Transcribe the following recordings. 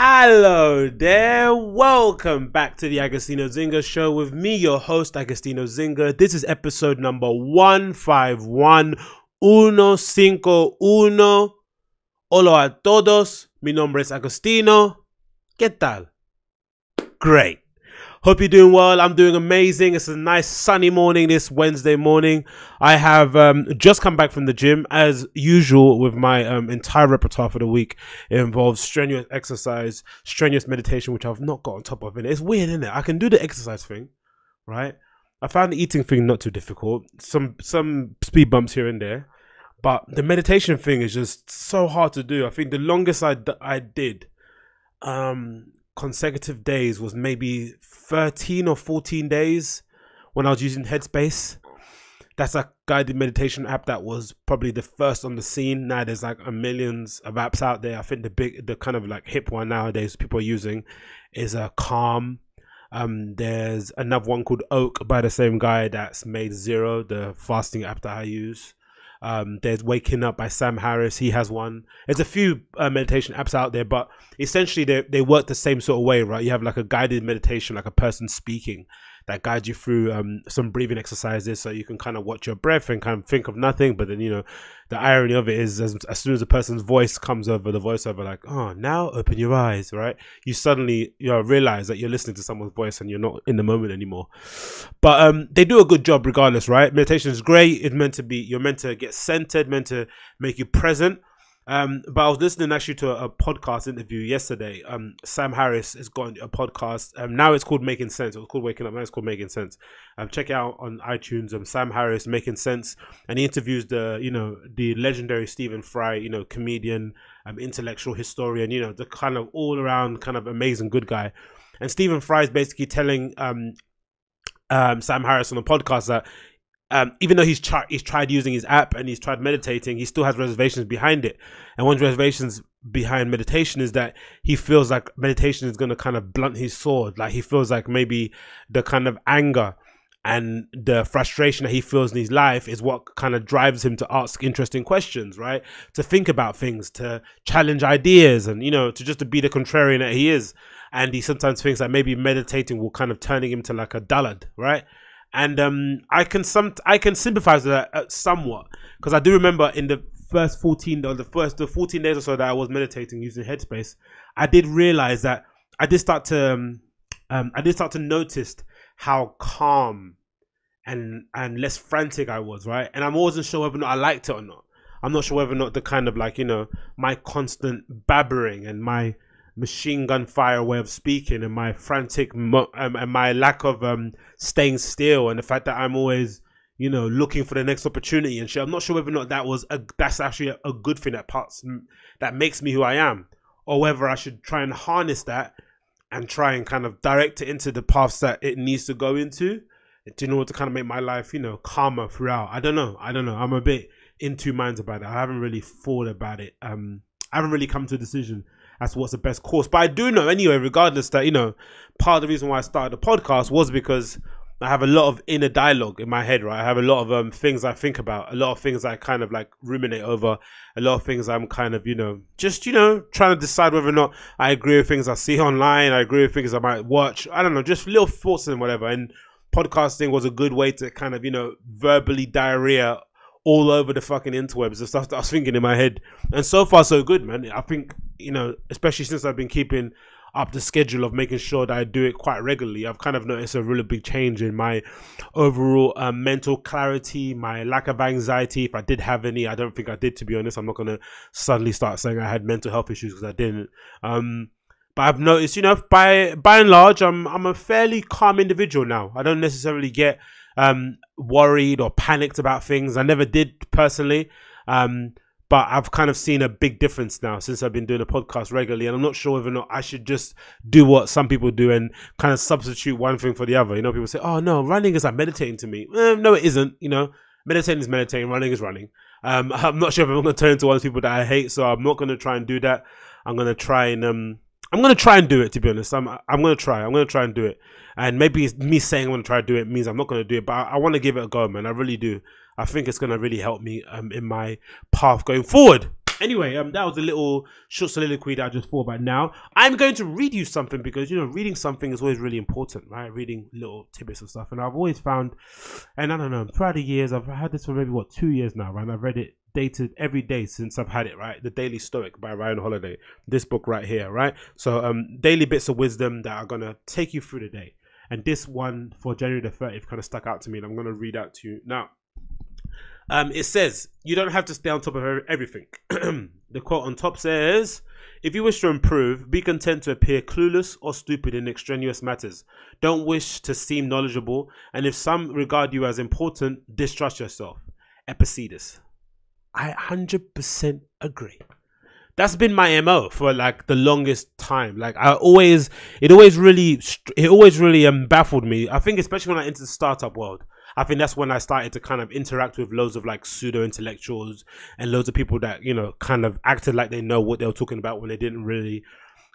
Hello there, welcome back to the Agostinho Zinga show with me, your host, Agostinho Zinga. This is episode number 151, uno cinco uno. Hola a todos, mi nombre es Agostinho. ¿Qué tal? Great. Hope you're doing well. I'm doing amazing. It's a nice sunny morning this Wednesday morning. I have um, just come back from the gym as usual with my um, entire repertoire for the week. It involves strenuous exercise, strenuous meditation, which I've not got on top of it. It's weird, isn't it? I can do the exercise thing, right? I found the eating thing not too difficult. Some some speed bumps here and there, but the meditation thing is just so hard to do. I think the longest I, I did um consecutive days was maybe 13 or 14 days when I was using Headspace. That's a guided meditation app that was probably the first on the scene. Now there's like a millions of apps out there. I think the big, the kind of like hip one nowadays people are using is a Calm. Um, there's another one called Oak by the same guy that's made Zero, the fasting app that I use. Um, there's Waking Up by Sam Harris. He has one. There's a few uh, meditation apps out there, but essentially they they work the same sort of way, right? You have like a guided meditation, like a person speaking that guides you through um, some breathing exercises, so you can kind of watch your breath and kind of think of nothing. But then you know, the irony of it is, as, as soon as a person's voice comes over, the voiceover like, oh, now open your eyes, right? You suddenly you know realize that you're listening to someone's voice and you're not in the moment anymore. But um, they do a good job regardless, right? Meditation is great. It's meant to be you're meant to get centered, meant to make you present. Um, but I was listening actually to a, a podcast interview yesterday. Um, Sam Harris has got a podcast. Um, now it's called Making Sense. It was called Waking Up. Now it's called Making Sense. Um, check it out on iTunes. Um, Sam Harris Making Sense, and he interviews the you know the legendary Stephen Fry, you know comedian, um, intellectual historian, you know the kind of all around kind of amazing good guy. And Stephen Fry is basically telling um, um, Sam Harris on the podcast that um, even though he's tried he's tried using his app and he's tried meditating, he still has reservations behind it. And one of the reservations behind meditation is that he feels like meditation is going to kind of blunt his sword. Like he feels like maybe the kind of anger and the frustration that he feels in his life is what kind of drives him to ask interesting questions, right? To think about things, to challenge ideas, and you know, to just to be the contrarian that he is. And he sometimes thinks that maybe meditating will kind of turning him to like a dullard, right? And um, I can some I can sympathize with that uh, somewhat because I do remember in the first fourteen or the first the fourteen days or so that I was meditating using Headspace, I did realize that I did start to um, um, I did start to notice how calm and and less frantic I was, right? And I'm always sure whether or not I liked it or not. I'm not sure whether or not the kind of like you know my constant babbering and my machine gun fire way of speaking and my frantic mo- um, and my lack of um staying still and the fact that I'm always you know looking for the next opportunity and shit. I'm not sure whether or not that was a that's actually a, a good thing that parts that makes me who I am or whether I should try and harness that and try and kind of direct it into the paths that it needs to go into in order to kind of make my life you know calmer throughout. I don't know. I don't know. I'm a bit in two minds about it. I haven't really thought about it. Um, I haven't really come to a decision as to what's the best course. But I do know anyway, regardless, that you know, part of the reason why I started the podcast was because I have a lot of inner dialogue in my head, right? I have a lot of um, things I think about, a lot of things I kind of like ruminate over, a lot of things I'm kind of, you know, just, you know, trying to decide whether or not I agree with things I see online, I agree with things I might watch, I don't know, just little thoughts and whatever. And podcasting was a good way to kind of, you know, verbally diarrhea all over the fucking interwebs, the stuff that I was thinking in my head. And so far, so good, man. I think, you know, especially since I've been keeping up the schedule of making sure that I do it quite regularly, I've kind of noticed a really big change in my overall um, mental clarity, my lack of anxiety. If I did have any, I don't think I did, to be honest. I'm not going to suddenly start saying I had mental health issues because I didn't. Um, but I've noticed, you know, by by and large, I'm I'm a fairly calm individual now. I don't necessarily get um, worried or panicked about things. I never did personally. Um, but I've kind of seen a big difference now since I've been doing a podcast regularly, and I'm not sure whether or not I should just do what some people do and kind of substitute one thing for the other. You know, people say, "Oh no, running is like meditating to me." Eh, no, it isn't. You know, meditating is meditating, running is running. Um, I'm not sure if I'm going to turn into one of those people that I hate, so I'm not going to try and do that. I'm going to try and um, I'm going to try and do it. To be honest, I'm I'm going to try. I'm going to try and do it. And maybe me saying I'm going to try to do it means I'm not going to do it, but I, I want to give it a go, man. I really do. I think it's going to really help me um, in my path going forward. anyway, um, that was a little short soliloquy that I just thought about now. I'm going to read you something because, you know, reading something is always really important, right? Reading little tidbits of stuff. And I've always found, and I don't know, throughout the years, I've had this for maybe, what, two years now, right? And I've read it dated every day since I've had it, right? The Daily Stoic by Ryan Holiday. This book right here, right? So, um, daily bits of wisdom that are going to take you through the day. And this one for January the 30th kind of stuck out to me, and I'm going to read out to you now. Um, it says you don't have to stay on top of everything. the quote on top says, "If you wish to improve, be content to appear clueless or stupid in extraneous matters. Don't wish to seem knowledgeable, and if some regard you as important, distrust yourself." Epictetus. I hundred percent agree. That's been my mo for like the longest time. Like I always, it always really, it always really um baffled me. I think especially when I entered the startup world I think that's when I started to kind of interact with loads of like pseudo intellectuals and loads of people that, you know, kind of acted like they know what they were talking about when they didn't really.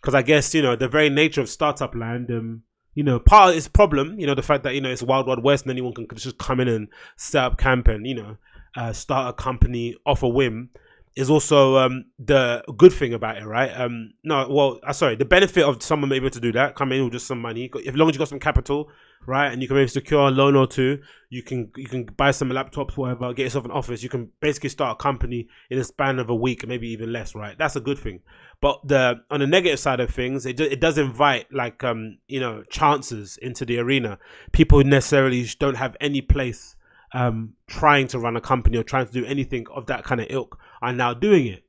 Because I guess, you know, the very nature of startup land, um, you know, part of its problem, you know, the fact that, you know, it's Wild Wild West and anyone can just come in and set up camp and, you know, uh, start a company off a whim is also um, the good thing about it, right? Um, no, well, uh, sorry, the benefit of someone able to do that, come in with just some money, if long as you got some capital, right, and you can maybe secure a loan or two, you can you can buy some laptops, whatever, get yourself an office. You can basically start a company in a span of a week, maybe even less, right? That's a good thing. But the on the negative side of things, it it does invite like um you know chances into the arena. People who necessarily don't have any place um, trying to run a company or trying to do anything of that kind of ilk are now doing it.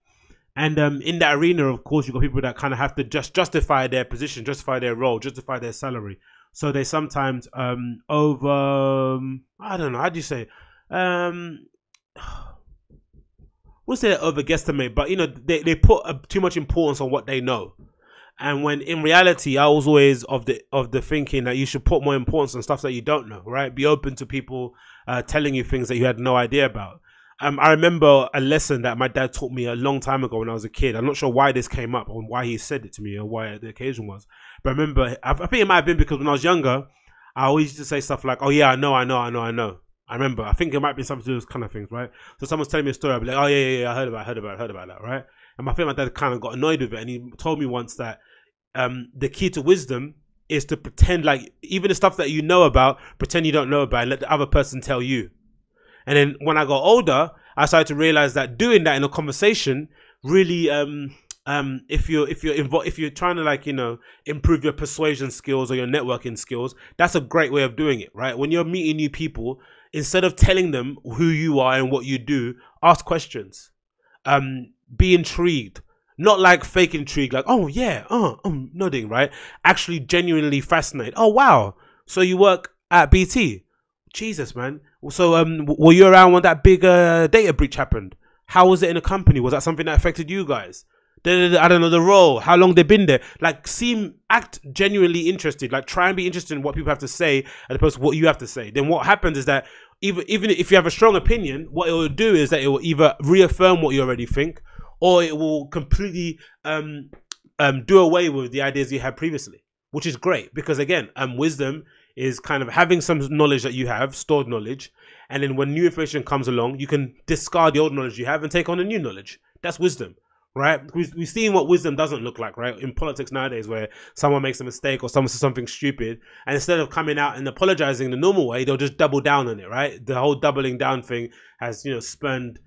And um, in that arena, of course, you've got people that kind of have to just justify their position, justify their role, justify their salary. So they sometimes um, over, um, I don't know, how do you say, um, we'll say over guesstimate, but you know, they, they put uh, too much importance on what they know. And when in reality, I was always of the of the thinking that you should put more importance on stuff that you don't know, right? Be open to people uh, telling you things that you had no idea about. Um, I remember a lesson that my dad taught me a long time ago when I was a kid. I'm not sure why this came up or why he said it to me or why the occasion was. But I remember, I, think it might have been because when I was younger, I always used to say stuff like, "Oh yeah, I know, I know, I know, I know." I remember. I think it might be something to do with those kind of things, right? So someone's telling me a story, I'll be like, "Oh yeah, yeah, yeah, I heard about, it, I heard about, it, I heard about that," right? And I think my dad kind of got annoyed with it, and he told me once that um, the key to wisdom is to pretend like even the stuff that you know about, pretend you don't know about, and let the other person tell you. And then when I got older, I started to realize that doing that in a conversation really, um, um, if you're if you're if you're trying to like you know improve your persuasion skills or your networking skills, that's a great way of doing it, right? When you're meeting new people, instead of telling them who you are and what you do, ask questions. Um, be intrigued not like fake intrigue, like, oh yeah, oh, um, nodding, right? Actually genuinely fascinated. Oh wow. So you work at BT. Jesus, man. So um were you around when that big uh, data breach happened? How was it in the company? Was that something that affected you guys? I don't know the role, how long they've been there. Like, seem act genuinely interested. Like, try and be interested in what people have to say as opposed to what you have to say. Then what happens is that even even if you have a strong opinion, what it will do is that it will either reaffirm what you already think, or it will completely um, um, do away with the ideas you had previously, which is great because again, um, wisdom is kind of having some knowledge that you have, stored knowledge, and then when new information comes along, you can discard the old knowledge you have and take on the new knowledge. That's wisdom, right? We've, we've seen what wisdom doesn't look like, right? In politics nowadays, where someone makes a mistake or someone says something stupid, and instead of coming out and apologizing the normal way, they'll just double down on it, right? The whole doubling down thing has, you know, spurned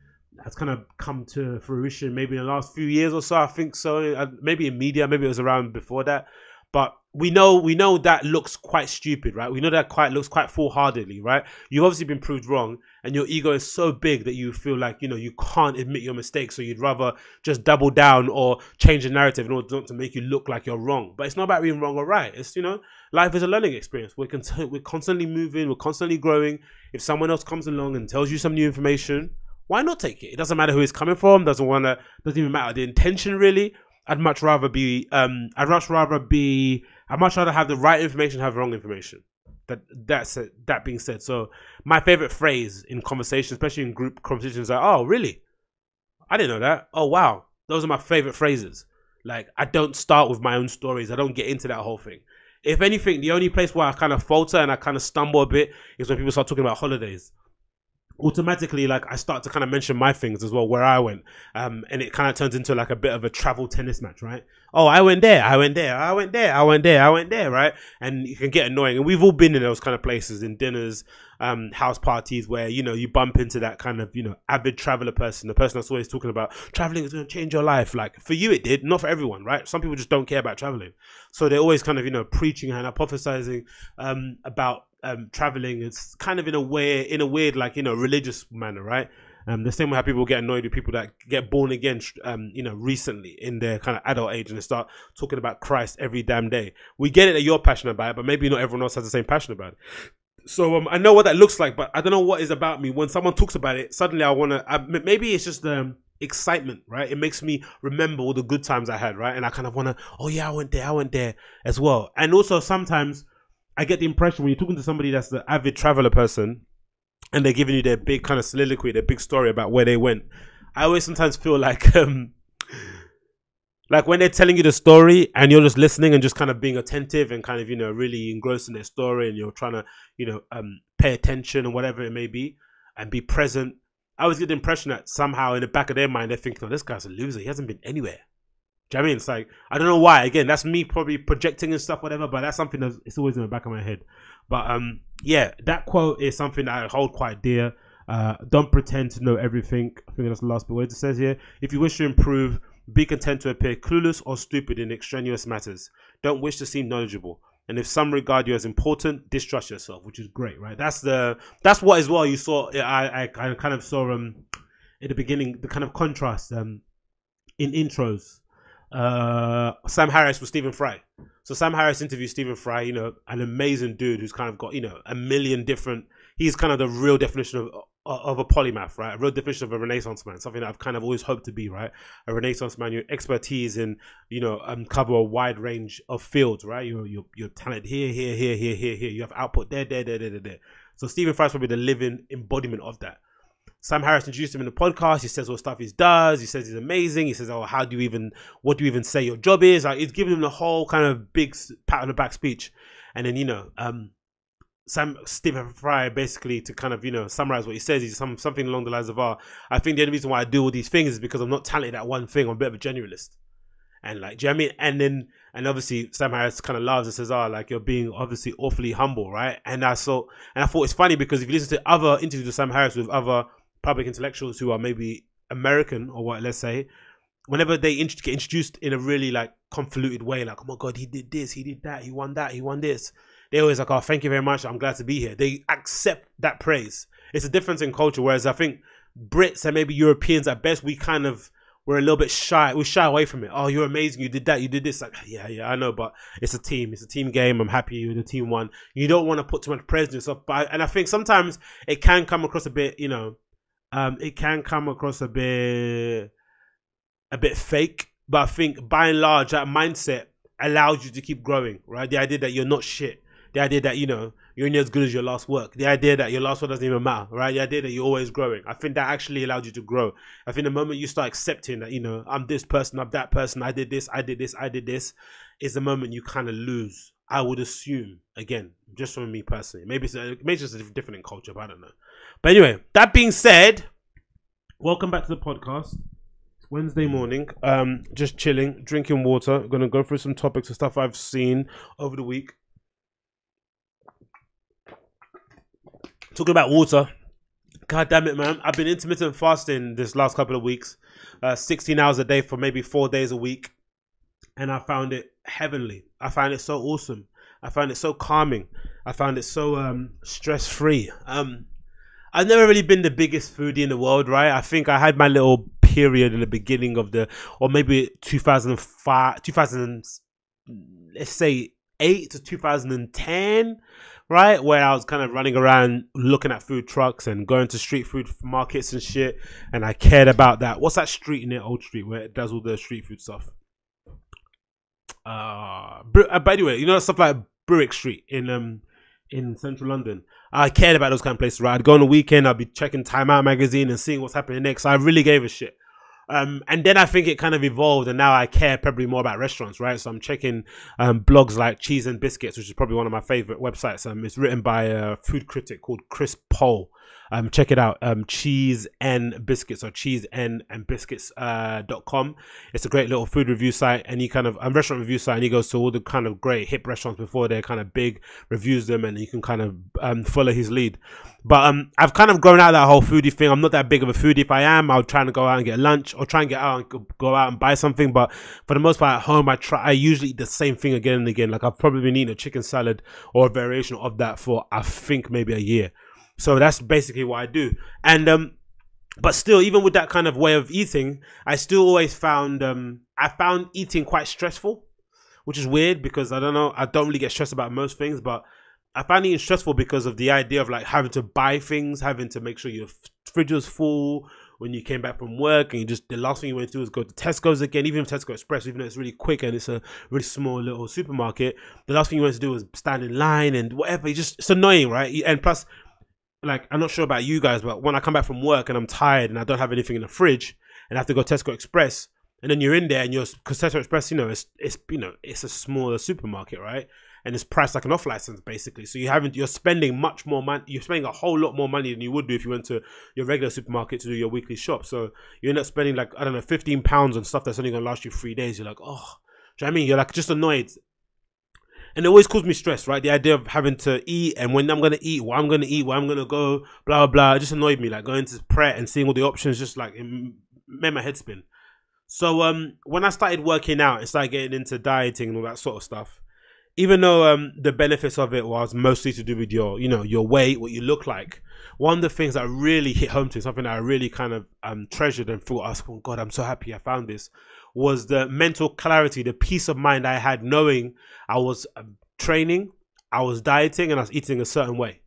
has kind of come to fruition maybe in the last few years or so. I think so. Uh, maybe in media, maybe it was around before that. But we know we know that looks quite stupid, right? We know that quite looks quite foolhardily, right? You've obviously been proved wrong, and your ego is so big that you feel like you know you can't admit your mistakes, so you'd rather just double down or change the narrative in order not to make you look like you're wrong. But it's not about being wrong or right. It's you know life is a learning experience. We're we're constantly moving, we're constantly growing. If someone else comes along and tells you some new information, why not take it? It doesn't matter who it's coming from. Doesn't wanna. Doesn't even matter the intention really. I'd much rather be. Um, I'd much rather be. I'd much rather have the right information, have wrong information. That that's it. That being said, so my favorite phrase in conversation, especially in group conversations, like "Oh, really? I didn't know that. Oh, wow." Those are my favorite phrases. Like I don't start with my own stories. I don't get into that whole thing. If anything, the only place where I kind of falter and I kind of stumble a bit is when people start talking about holidays automatically like I start to kind of mention my things as well where I went. Um and it kind of turns into like a bit of a travel tennis match right? Oh I went there I went there I went there I went there I went there right? And you can get annoying. And we've all been in those kind of places in dinners um house parties where you know you bump into that kind of you know avid traveler person the person that's always talking about traveling is going to change your life. Like for you it did not for everyone right? Some people just don't care about traveling. So they're always kind of you know preaching and hypothesizing um about um, traveling it's kind of in a way in a weird like you know religious manner right um, the same way how people get annoyed with people that get born again um, you know recently in their kind of adult age and they start talking about christ every damn day we get it that you're passionate about it but maybe not everyone else has the same passion about it so um, i know what that looks like but i don't know what is about me when someone talks about it suddenly i want to maybe it's just the um, excitement, right? It makes me remember all the good times I had, right? And I kind of want to, oh yeah, I went there, I went there as well. And also sometimes I get the impression when you're talking to somebody that's the avid traveler person and they're giving you their big kind of soliloquy, their big story about where they went. I always sometimes feel like um like when they're telling you the story and you're just listening and just kind of being attentive and kind of, you know, really engrossed in their story and you're trying to, you know, um pay attention or whatever it may be and be present. I always get the impression that somehow in the back of their mind they're thinking, Oh, this guy's a loser. He hasn't been anywhere. Do you know I mean? It's like I don't know why. Again, that's me probably projecting and stuff, whatever. But that's something that's it's always in the back of my head. But um, yeah, that quote is something that I hold quite dear. Uh, don't pretend to know everything. I think that's the last bit. What it says here: If you wish to improve, be content to appear clueless or stupid in extraneous matters. Don't wish to seem knowledgeable. And if some regard you as important, distrust yourself, which is great, right? That's the that's what as well you saw. I I, I kind of saw um in the beginning the kind of contrast um in intros uh, Sam Harris with Stephen Fry. So Sam Harris interviews Stephen Fry, you know, an amazing dude who's kind of got, you know, a million different. He's kind of the real definition of of a polymath, right? A real definition of a Renaissance man. Something that I've kind of always hoped to be, right? A Renaissance man. Your expertise in, you know, um, cover a wide range of fields, right? Your your your talent here, here, here, here, here, here. You have output there, there, there, there, there. there. So Stephen Fry's probably the living embodiment of that. Sam Harris introduced him in the podcast. He says what stuff he does. He says he's amazing. He says, "Oh, how do you even? What do you even say your job is?" Like he's giving him the whole kind of big pat on the back speech, and then you know, um, Sam Stephen Fry basically to kind of you know summarize what he says. He's some something along the lines of, "Ah, I think the only reason why I do all these things is because I'm not talented at one thing. I'm a bit of a generalist." And like, do you know I mean? And then, and obviously, Sam Harris kind of laughs and says, "Oh, like you're being obviously awfully humble, right?" And I saw, and I thought it's funny because if you listen to other interviews with Sam Harris with other public intellectuals who are maybe American or what, let's say, whenever they int- get introduced in a really like convoluted way, like, oh my god, he did this, he did that, he won that, he won this, they always like, oh, thank you very much, I'm glad to be here. They accept that praise. It's a difference in culture, whereas I think Brits and maybe Europeans at best, we kind of we're a little bit shy. We shy away from it. Oh, you're amazing. You did that. You did this. Like, yeah, yeah, I know, but it's a team. It's a team game. I'm happy the team won. You don't want to put too much praise on yourself. But and I think sometimes it can come across a bit, you know, um, it can come across a bit a bit fake. But I think by and large, that mindset allows you to keep growing, right? The idea that you're not shit. The idea that, you know, you're only as good as your last work. The idea that your last work doesn't even matter, right? The idea that you're always growing. I think that actually allowed you to grow. I think the moment you start accepting that, you know, I'm this person, I'm that person, I did this, I did this, I did this, is the moment you kind of lose. I would assume, again, just from me personally. Maybe it's maybe it's different culture, but I don't know. But anyway, that being said, welcome back to the podcast. It's Wednesday morning. Um, just chilling, drinking water. Gonna go through some topics of stuff I've seen over the week. Talking about water. God damn it, man. I've been intermittent fasting this last couple of weeks. Uh, 16 hours a day for maybe four days a week. And I found it heavenly. I found it so awesome. I found it so calming. I found it so um, stress free. Um, I've never really been the biggest foodie in the world, right? I think I had my little period in the beginning of the, or maybe 2005, 2000, let's say 8 to 2010, right? Where I was kind of running around looking at food trucks and going to street food markets and shit. And I cared about that. What's that street in it, Old Street, where it does all the street food stuff? Uh, but anyway you know, stuff like Berwick Street in um in central London. I cared about those kind of places, right? I'd go on the weekend, I'd be checking Time Out magazine and seeing what's happening next. I really gave a shit. Um, and then I think it kind of evolved, and now I care probably more about restaurants, right? So I'm checking um, blogs like Cheese and Biscuits, which is probably one of my favorite websites. Um, it's written by a food critic called Chris Pople. Um, check it out. Um, cheese and biscuits or cheese and and biscuits uh, dot com. It's a great little food review site. And he kind of a restaurant review site, and he goes to all the kind of great hip restaurants before they're kind of big, reviews them, and you can kind of um, follow his lead. But um, I've kind of grown out of that whole foodie thing. I'm not that big of a foodie. If I am, I'll try to go out and get lunch or try and get out and go out and buy something. But for the most part, at home, I try. I usually eat the same thing again and again. Like I've probably been eating a chicken salad or a variation of that for I think maybe a year. So that's basically what I do. And um, but still, even with that kind of way of eating, I still always found um, I found eating quite stressful, which is weird because I don't know. I don't really get stressed about most things, but I find eating stressful because of the idea of like having to buy things, having to make sure your fridge was full when you came back from work, and you just the last thing you want to do is go to Tesco's again, even if Tesco Express, even though it's really quick and it's a really small little supermarket. The last thing you want to do is stand in line and whatever. You just it's annoying, right? And plus, like I'm not sure about you guys, but when I come back from work and I'm tired and I don't have anything in the fridge and I have to go Tesco Express, and then you're in there and you're because Tesco Express, you know, it's it's you know it's a smaller supermarket, right? And it's priced like an off license basically. So you haven't you're spending much more money. You're spending a whole lot more money than you would do if you went to your regular supermarket to do your weekly shop. So you end up spending like I don't know, fifteen pounds on stuff that's only gonna last you three days. You're like, oh, do you know I mean? You're like just annoyed and it always caused me stress, right? The idea of having to eat and when I'm gonna eat, what I'm gonna eat, where I'm gonna go, blah blah blah. It just annoyed me. Like going to Pret and seeing all the options, just like made my head spin. So um, when I started working out and started getting into dieting and all that sort of stuff, even though um, the benefits of it was mostly to do with your, you know, your weight, what you look like, one of the things that really hit home to me, something that I really kind of um, treasured and thought, oh God, I'm so happy I found this, was the mental clarity, the peace of mind I had knowing I was um, training, I was dieting, and I was eating a certain way.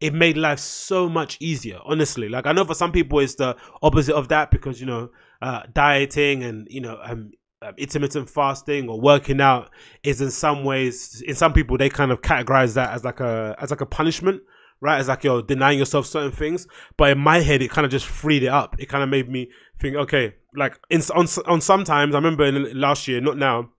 It made life so much easier, honestly. Like I know for some people it's the opposite of that because you know uh, dieting and you know um, uh, intermittent fasting or working out is in some ways in some people they kind of categorize that as like a as like a punishment right? as like you're denying yourself certain things. But in my head, it kind of just freed it up. It kind of made me think, okay, like in, on on sometimes I remember in last year, not now.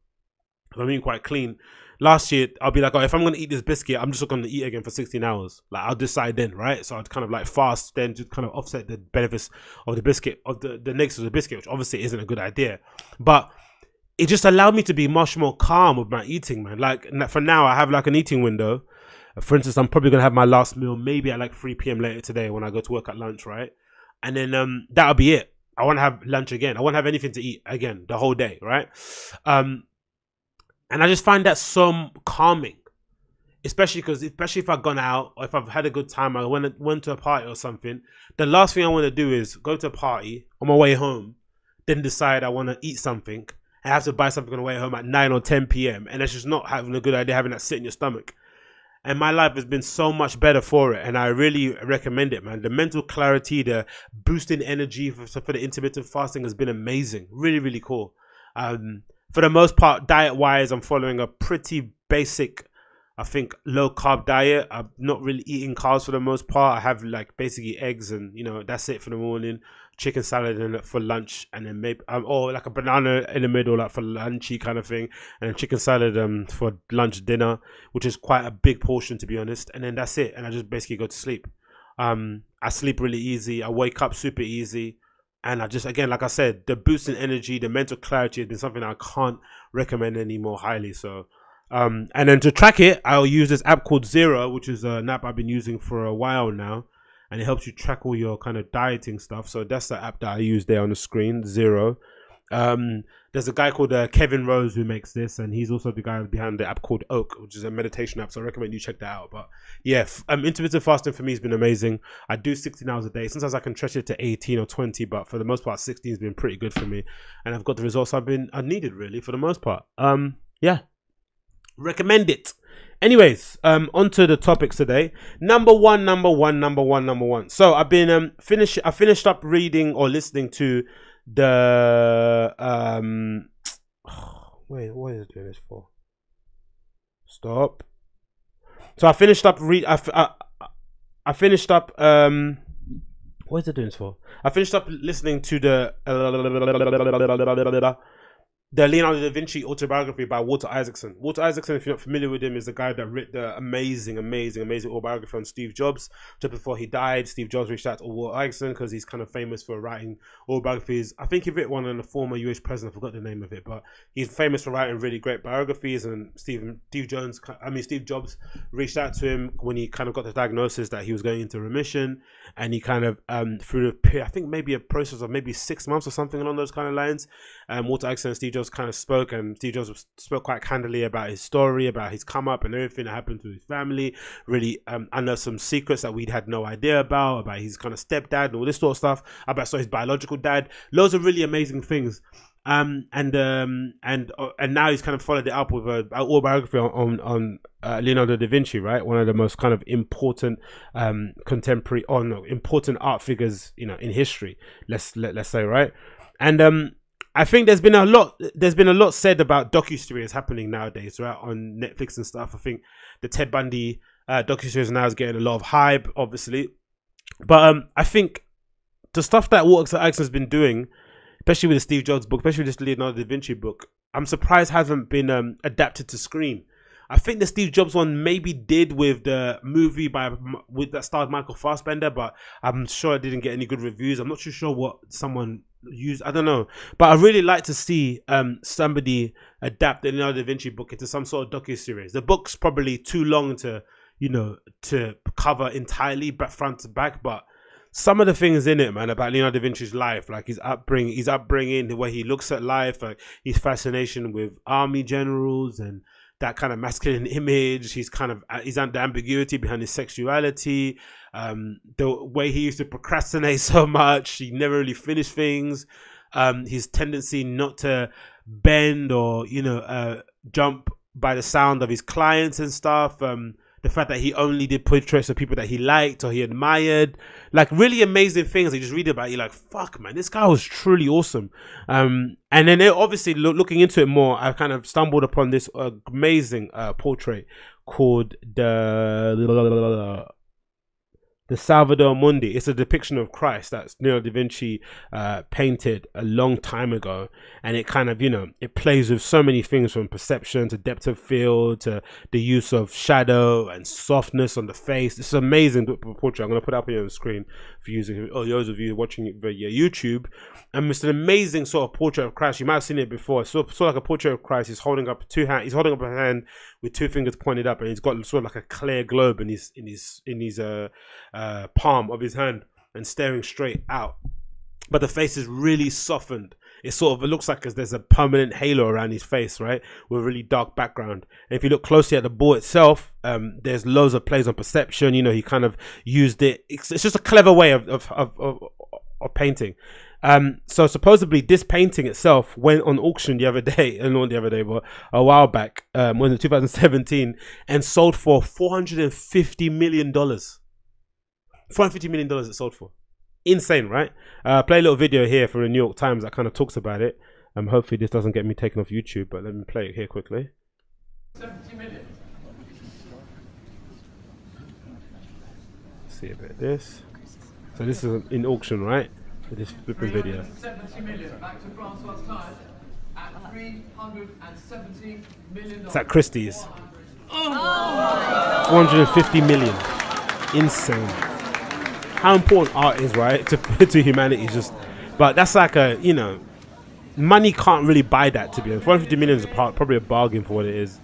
I'm being quite clean. Last year, I'll be like, oh, if I'm gonna eat this biscuit, I'm just gonna eat again for 16 hours. Like I'll decide then, right? So I'd kind of like fast then to kind of offset the benefits of the biscuit, of the the negatives of the biscuit, which obviously isn't a good idea. But it just allowed me to be much more calm with my eating, man. Like for now, I have like an eating window for instance, I'm probably gonna have my last meal maybe at like 3 p.m. later today when I go to work at lunch, right? And then um that'll be it. I won't have lunch again. I won't have anything to eat again the whole day, right? Um, and I just find that so calming, especially because especially if I've gone out or if I've had a good time, I went went to a party or something. The last thing I want to do is go to a party on my way home, then decide I want to eat something. I have to buy something on the way home at 9 or 10 p.m. And that's just not having a good idea having that sit in your stomach. And my life has been so much better for it and i really recommend it man. The mental clarity the boosting energy for, for the intermittent fasting has been amazing. Really really cool. Um, for the most part diet wise i'm following a pretty basic i think low carb diet. I'm not really eating carbs for the most part. I have like basically eggs and you know that's it for the morning chicken salad in for lunch, and then maybe um, or like a banana in the middle, like for lunchy kind of thing, and chicken salad um for lunch dinner, which is quite a big portion to be honest. And then that's it, and I just basically go to sleep. Um, I sleep really easy. I wake up super easy. And I just again, like I said, the boost in energy, the mental clarity has been something I can't recommend any more highly. So um, and then to track it, I'll use this app called Zero, which is an app I've been using for a while now and it helps you track all your kind of dieting stuff. So that's the app that I use there on the screen, Zero. Um, there's a guy called uh, Kevin Rose who makes this, and he's also the guy behind the app called Oak, which is a meditation app. So I recommend you check that out. But yeah, um, intermittent fasting for me has been amazing. I do 16 hours a day. Sometimes I can stretch it to 18 or 20, but for the most part, 16 has been pretty good for me, and I've got the results I've been I needed really for the most part. Um, yeah, recommend it. Anyways, um, onto the topics today. Number one, number one, number one, number one. So I've been um finished. I finished up reading or listening to the um. Wait, what is it doing this for? Stop. So I finished up read. I, I, I finished up um. What is it doing this for? I finished up listening to the the Leonardo da Vinci autobiography by Walter Isaacson. Walter Isaacson, if you're not familiar with him, is the guy that wrote the amazing, amazing, amazing autobiography on Steve Jobs. Just before he died, Steve Jobs reached out to Walter Isaacson because he's kind of famous for writing autobiographies. I think he wrote one on the former US president. I forgot the name of it, but he's famous for writing really great biographies. And Steve, Steve Jones, I mean Steve Jobs, reached out to him when he kind of got the diagnosis that he was going into remission, and he kind of um, through the I think maybe a process of maybe six months or something along those kind of lines. Um, Walter Isaacson and Steve Jobs kind of spoke, and Steve Jobs spoke quite candidly about his story, about his come up, and everything that happened to his family. Really, um, know some secrets that we'd had no idea about, about his kind of stepdad and all this sort of stuff, about so his biological dad. Loads of really amazing things. Um, and um, and uh, and now he's kind of followed it up with a, a autobiography on on, on uh, Leonardo da Vinci, right? One of the most kind of important um, contemporary, or no, important art figures, you know, in history. Let's let, let's say, right? And um, I think there's been a lot. There's been a lot said about docu series happening nowadays, right, on Netflix and stuff. I think the Ted Bundy uh, docu series now is getting a lot of hype, obviously. But um, I think the stuff that Walter Isaacson's been doing, especially with the Steve Jobs book, especially with this Leonardo da Vinci book, I'm surprised hasn't been um, adapted to screen. I think the Steve Jobs one maybe did with the movie by with that starred Michael Fassbender, but I'm sure it didn't get any good reviews. I'm not too sure what someone used. I don't know, but I really like to see um somebody adapt the Leonardo da Vinci book into some sort of docu series. The book's probably too long to you know to cover entirely, but front to back, but some of the things in it, man, about Leonardo da Vinci's life, like his upbringing, his upbringing, the way he looks at life, like his fascination with army generals and that kind of masculine image. He's kind of he's under ambiguity behind his sexuality. Um, the way he used to procrastinate so much, he never really finished things. Um, his tendency not to bend or you know uh, jump by the sound of his clients and stuff. Um, the fact that he only did portraits of people that he liked or he admired, like really amazing things. You just read about, it, you're like, fuck, man, this guy was truly awesome. Um, and then it, obviously lo- looking into it more, I kind of stumbled upon this amazing uh, portrait called the the Salvator Mundi. It's a depiction of Christ that Leonardo da Vinci uh, painted a long time ago, and it kind of you know it plays with so many things from perception to depth of field to the use of shadow and softness on the face. It's amazing portrait. I'm going to put it up here on the screen for you, or those of you watching it via YouTube. And it's an amazing sort of portrait of Christ. You might have seen it before. It's sort of like a portrait of Christ. He's holding up two hands. He's holding up a hand with two fingers pointed up, and he's got sort of like a clear globe in his in his in his uh, uh, palm of his hand and staring straight out. But the face is really softened. It sort of it looks like there's a permanent halo around his face, right, with a really dark background. And if you look closely at the ball itself, um, there's loads of plays on perception. You know, he kind of used it. It's, it's just a clever way of of, of, of, of painting. Um, so supposedly this painting itself went on auction the other day, and not the other day, but a while back, um, when in 2017, and sold for 450 million dollars. 450 million dollars it sold for. Insane, right? Uh, play a little video here from the New York Times that kind of talks about it. Um, hopefully this doesn't get me taken off YouTube, but let me play it here quickly. 70 million. See a bit of this. So this is in auction, right? this flipping video. 70 million back to Francois at 370 million. It's at Christie's. Oh. 450 million. Insane. How important art is, right, to, to humanity just. But that's like a, you know, money can't really buy that to be honest. 450 million is probably a bargain for what it is.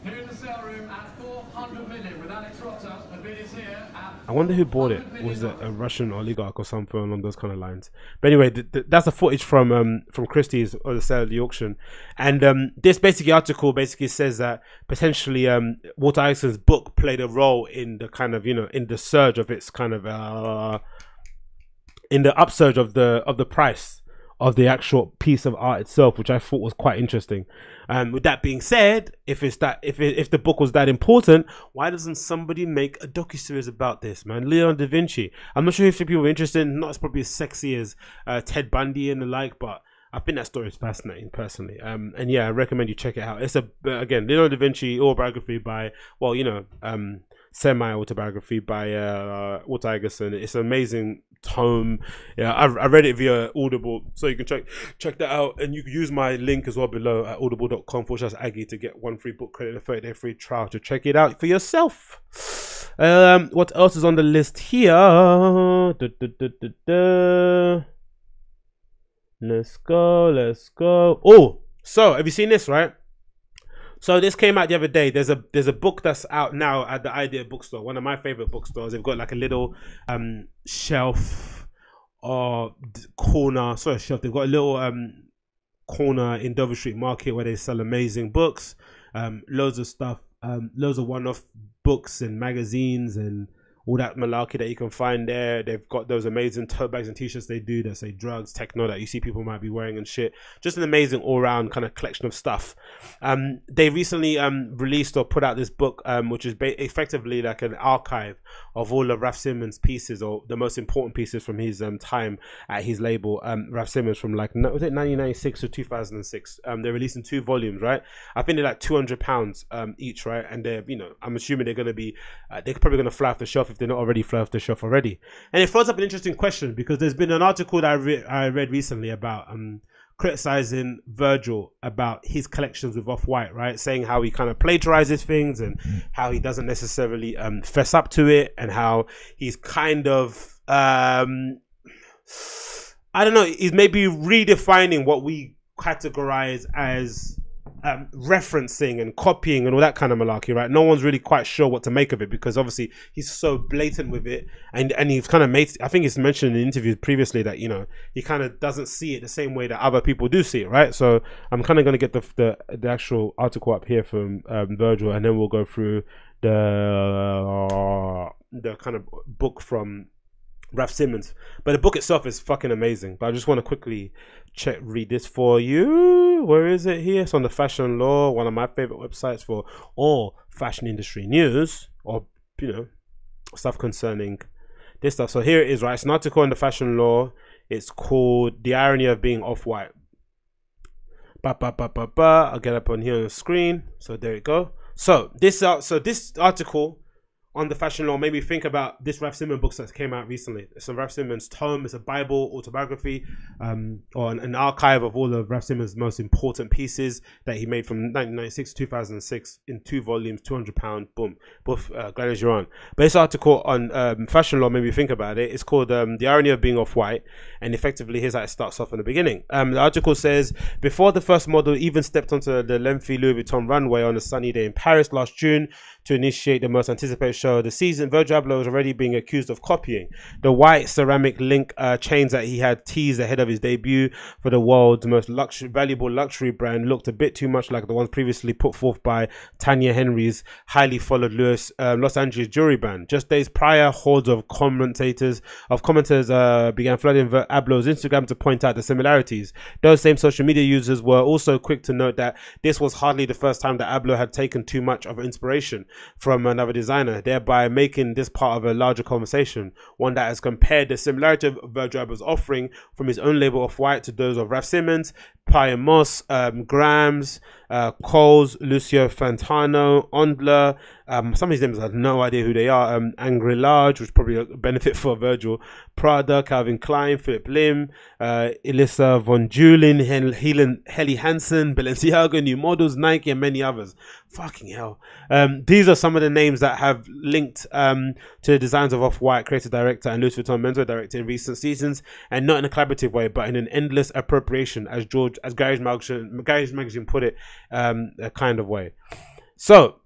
I wonder who bought it. Was it a Russian oligarch or something along those kind of lines? But anyway, th- th- that's the footage from um, from Christie's or the sale of the auction. And um, this basically article basically says that potentially um, Walter Isaacson's book played a role in the kind of you know in the surge of its kind of uh, in the upsurge of the of the price of the actual piece of art itself, which I thought was quite interesting. Um, with that being said, if it's that if it, if the book was that important, why doesn't somebody make a docu series about this, man? Leonardo da Vinci. I'm not sure if people are interested. Not as probably as sexy as uh, Ted Bundy and the like, but I think that story is fascinating personally. Um, and yeah, I recommend you check it out. It's a again Leonardo da Vinci autobiography by well, you know, um, semi autobiography by uh, Walter Isaacson. It's an amazing tome. Yeah, I, I read it via Audible, so you can check check that out. And you can use my link as well below at audible.com forward slash Aggie to get one free book credit a 30 day free trial to check it out for yourself. Um, what else is on the list here? Da, da, da, let's go, let's go. Oh, so have you seen this, right? So this came out the other day. There's a there's a book that's out now at the Idea Bookstore, one of my favorite bookstores. They've got like a little um shelf or corner, sorry shelf. They've got a little um corner in Dover Street Market where they sell amazing books, um loads of stuff, um loads of one-off books and magazines and all that malarkey that you can find there. They've got those amazing tote bags and t-shirts they do that say drugs, techno that you see people might be wearing and shit. Just an amazing all-round kind of collection of stuff. Um, they recently um, released or put out this book, um, which is effectively like an archive of all of Raf Simons' pieces or the most important pieces from his um, time at his label, um, Raf Simons from like was it 1996 or 2006. Um, they're releasing two volumes, right? I think they're like 200 pounds um, each, right? And they're you know I'm assuming they're going to be uh, they're probably going to fly off the shelf if they're not already fly off the shelf already. And it throws up an interesting question because there's been an article that I, re- I read recently about um, criticizing Virgil about his collections with Off White, right? Saying how he kind of plagiarizes things and how he doesn't necessarily um, fess up to it and how he's kind of. Um, I don't know. He's maybe redefining what we categorize as um, referencing and copying and all that kind of malarkey, right? No one's really quite sure what to make of it because obviously he's so blatant with it, and and he's kind of made. I think he's mentioned in interviews previously that you know he kind of doesn't see it the same way that other people do see it, right? So I'm kind of going to get the, the the actual article up here from um, Virgil, and then we'll go through the the kind of book from Raf Simons. But the book itself is fucking amazing. But I just want to quickly check read this for you. Where is it here? It's on the Fashion Law, one of my favorite websites for all fashion industry news or you know stuff concerning this stuff. So here it is, right? It's an article in the Fashion Law. It's called The Irony of Being Off White. Ba ba ba ba ba. I'll get up on here on the screen. So there you go. So this uh, so this article on the fashion law made me think about this Raf Simons book that came out recently. It's a Raf Simons tome. It's a Bible autobiography, um, or an, an, archive of all of Raf Simons' most important pieces that he made from 1996 to 2006 in two volumes, 200 pound. Boom, both uh, Gladys But this article on um, fashion law made me think about it. It's called um, "The Irony of Being Off White," and effectively, here's how it starts off in the beginning. Um, the article says, before the first model even stepped onto the lengthy Louis Vuitton runway on a sunny day in Paris last June to initiate the most anticipated show of the season, Virgil Abloh was already being accused of copying the white ceramic link uh, chains that he had teased ahead of his debut for the world's most luxury, valuable luxury brand. Looked a bit too much like the ones previously put forth by Tanya Henry's highly followed Louis, uh, Los Angeles jewelry brand. Just days prior, hordes of commentators of commenters uh, began flooding Abloh's Instagram to point out the similarities. Those same social media users were also quick to note that this was hardly the first time that Abloh had taken too much of inspiration from another designer, thereby making this part of a larger conversation, one that has compared the similarity of Virgil offering from his own label of white to those of Raf Simons, Pyer Moss, um, Grams, uh, Coles, Lucio Fontana, Ondler. Um, some of these names I have no idea who they are. Um, Angry Large, which probably a benefit for Virgil. Prada, Calvin Klein, Philip Lim, uh, Elisa van Joolen, Hel- Helen, Helly Hansen, Balenciaga, New Models, Nike, and many others. Fucking hell. Um, these are some of the names that have linked um, to the designs of Off White, creative director, and Louis Vuitton menswear director in recent seasons, and not in a collaborative way, but in an endless appropriation, as George, as Garage Magazine, Garage Magazine put it, um, a kind of way. So,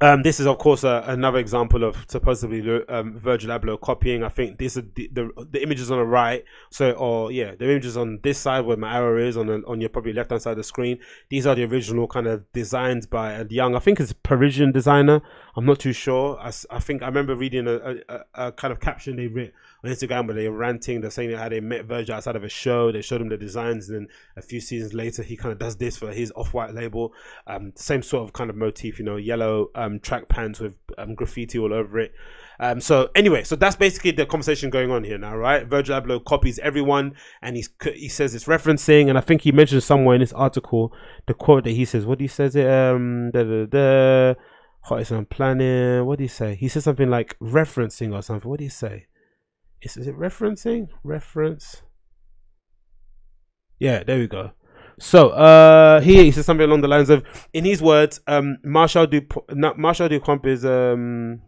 um, this is, of course, uh, another example of supposedly um, Virgil Abloh copying. I think this is the, the, the images on the right. So, or yeah, the images on this side where my arrow is on the, on your probably left hand side of the screen. These are the original kind of designs by a young, I think it's Parisian designer. I'm not too sure. I, I think I remember reading a, a, a kind of caption they wrote on Instagram where they were ranting. They're saying how they met Virgil outside of a show. They showed him the designs, and then a few seasons later, he kind of does this for his off-white label. Um, same sort of kind of motif, you know, yellow um, track pants with um, graffiti all over it. Um, so anyway, so that's basically the conversation going on here now, right? Virgil Abloh copies everyone, and he's he says it's referencing, and I think he mentions somewhere in this article the quote that he says. What he says it um da, da, da, hottest on planet. What do you say? He says something like referencing or something. What do you say? Is, is it referencing? Reference. Yeah, there we go. So uh here he says something along the lines of in his words, um Marshall du Marshall Duchamp is um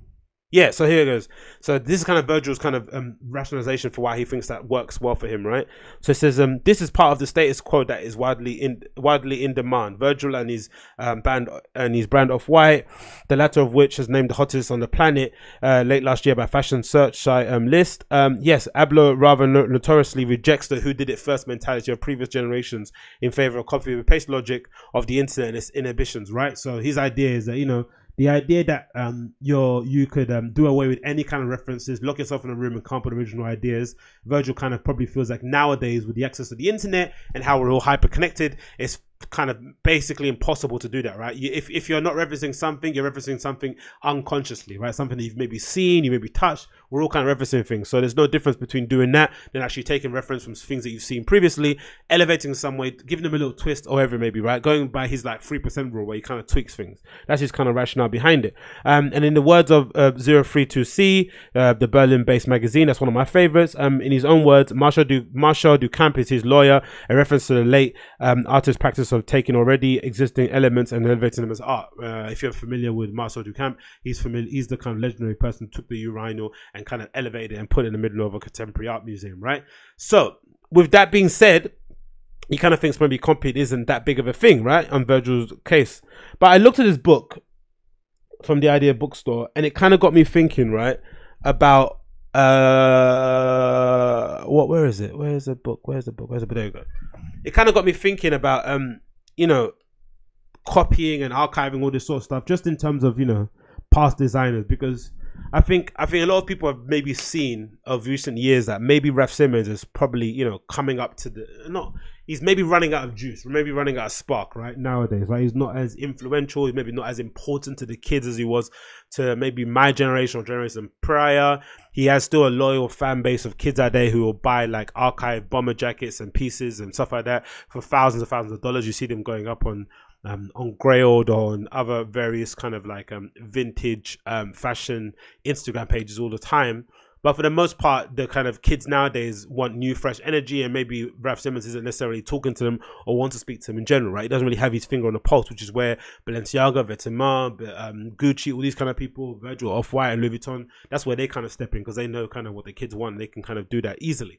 yeah, so here it goes. So this is kind of Virgil's kind of um, rationalization for why he thinks that works well for him, right? So it says, um, "This is part of the status quo that is widely in widely in demand." Virgil and his um, band and his brand Off White, the latter of which is named the hottest on the planet uh, late last year by fashion search site um, Lyst. Um, yes, Abloh rather no- notoriously rejects the "who did it first mentality of previous generations in favor of copy and paste logic of the internet and its inhibitions, right? So his idea is that you know the idea that um you're you could um, do away with any kind of references, lock yourself in a room and come up with original ideas. Virgil kind of probably feels like nowadays with the access to the internet and how we're all hyper connected, it's kind of basically impossible to do that, right? If, if you're not referencing something, you're referencing something unconsciously, right? Something that you've maybe seen, you maybe touched. We're all kind of referencing things. So there's no difference between doing that than actually taking reference from things that you've seen previously, elevating in some way, giving them a little twist or whatever maybe, right? Going by his like 3% rule where he kind of tweaks things. That's his kind of rationale behind it. Um, and in the words of uh, 032C, uh, the Berlin based magazine, that's one of my favorites. Um, in his own words, Marshall, du- Marshall Duchamp is his lawyer, a reference to the late um, artist practice of taking already existing elements and elevating them as art. Uh, if you're familiar with Marcel Duchamp, he's familiar. He's the kind of legendary person who took the urinal and kind of elevated it and put it in the middle of a contemporary art museum, right? So, with that being said, he kind of thinks maybe compete isn't that big of a thing, right? On Virgil's case, but I looked at his book from the Idea Bookstore, and it kind of got me thinking, right, about uh what where is it? Where's the book? Where's the book? Where's the book? There you go. It kind of got me thinking about um you know copying and archiving all this sort of stuff just in terms of you know past designers because I think I think a lot of people have maybe seen of recent years that maybe Raf Simons is probably you know coming up to the not he's maybe running out of juice, maybe running out of spark right nowadays. Right, he's not as influential, he's maybe not as important to the kids as he was to maybe my generation or generation prior. He has still a loyal fan base of kids out there who will buy like archive bomber jackets and pieces and stuff like that for thousands and thousands of dollars. You see them going up on um, on Grailed or on other various kind of like um, vintage um, fashion Instagram pages all the time. But for the most part, the kind of kids nowadays want new, fresh energy, and maybe Raf Simons isn't necessarily talking to them or want to speak to them in general, right? He doesn't really have his finger on the pulse, which is where Balenciaga, Vetements, um, Gucci, all these kind of people, Virgil, Off White, and Louis Vuitton, that's where they kind of step in because they know kind of what the kids want. They can kind of do that easily.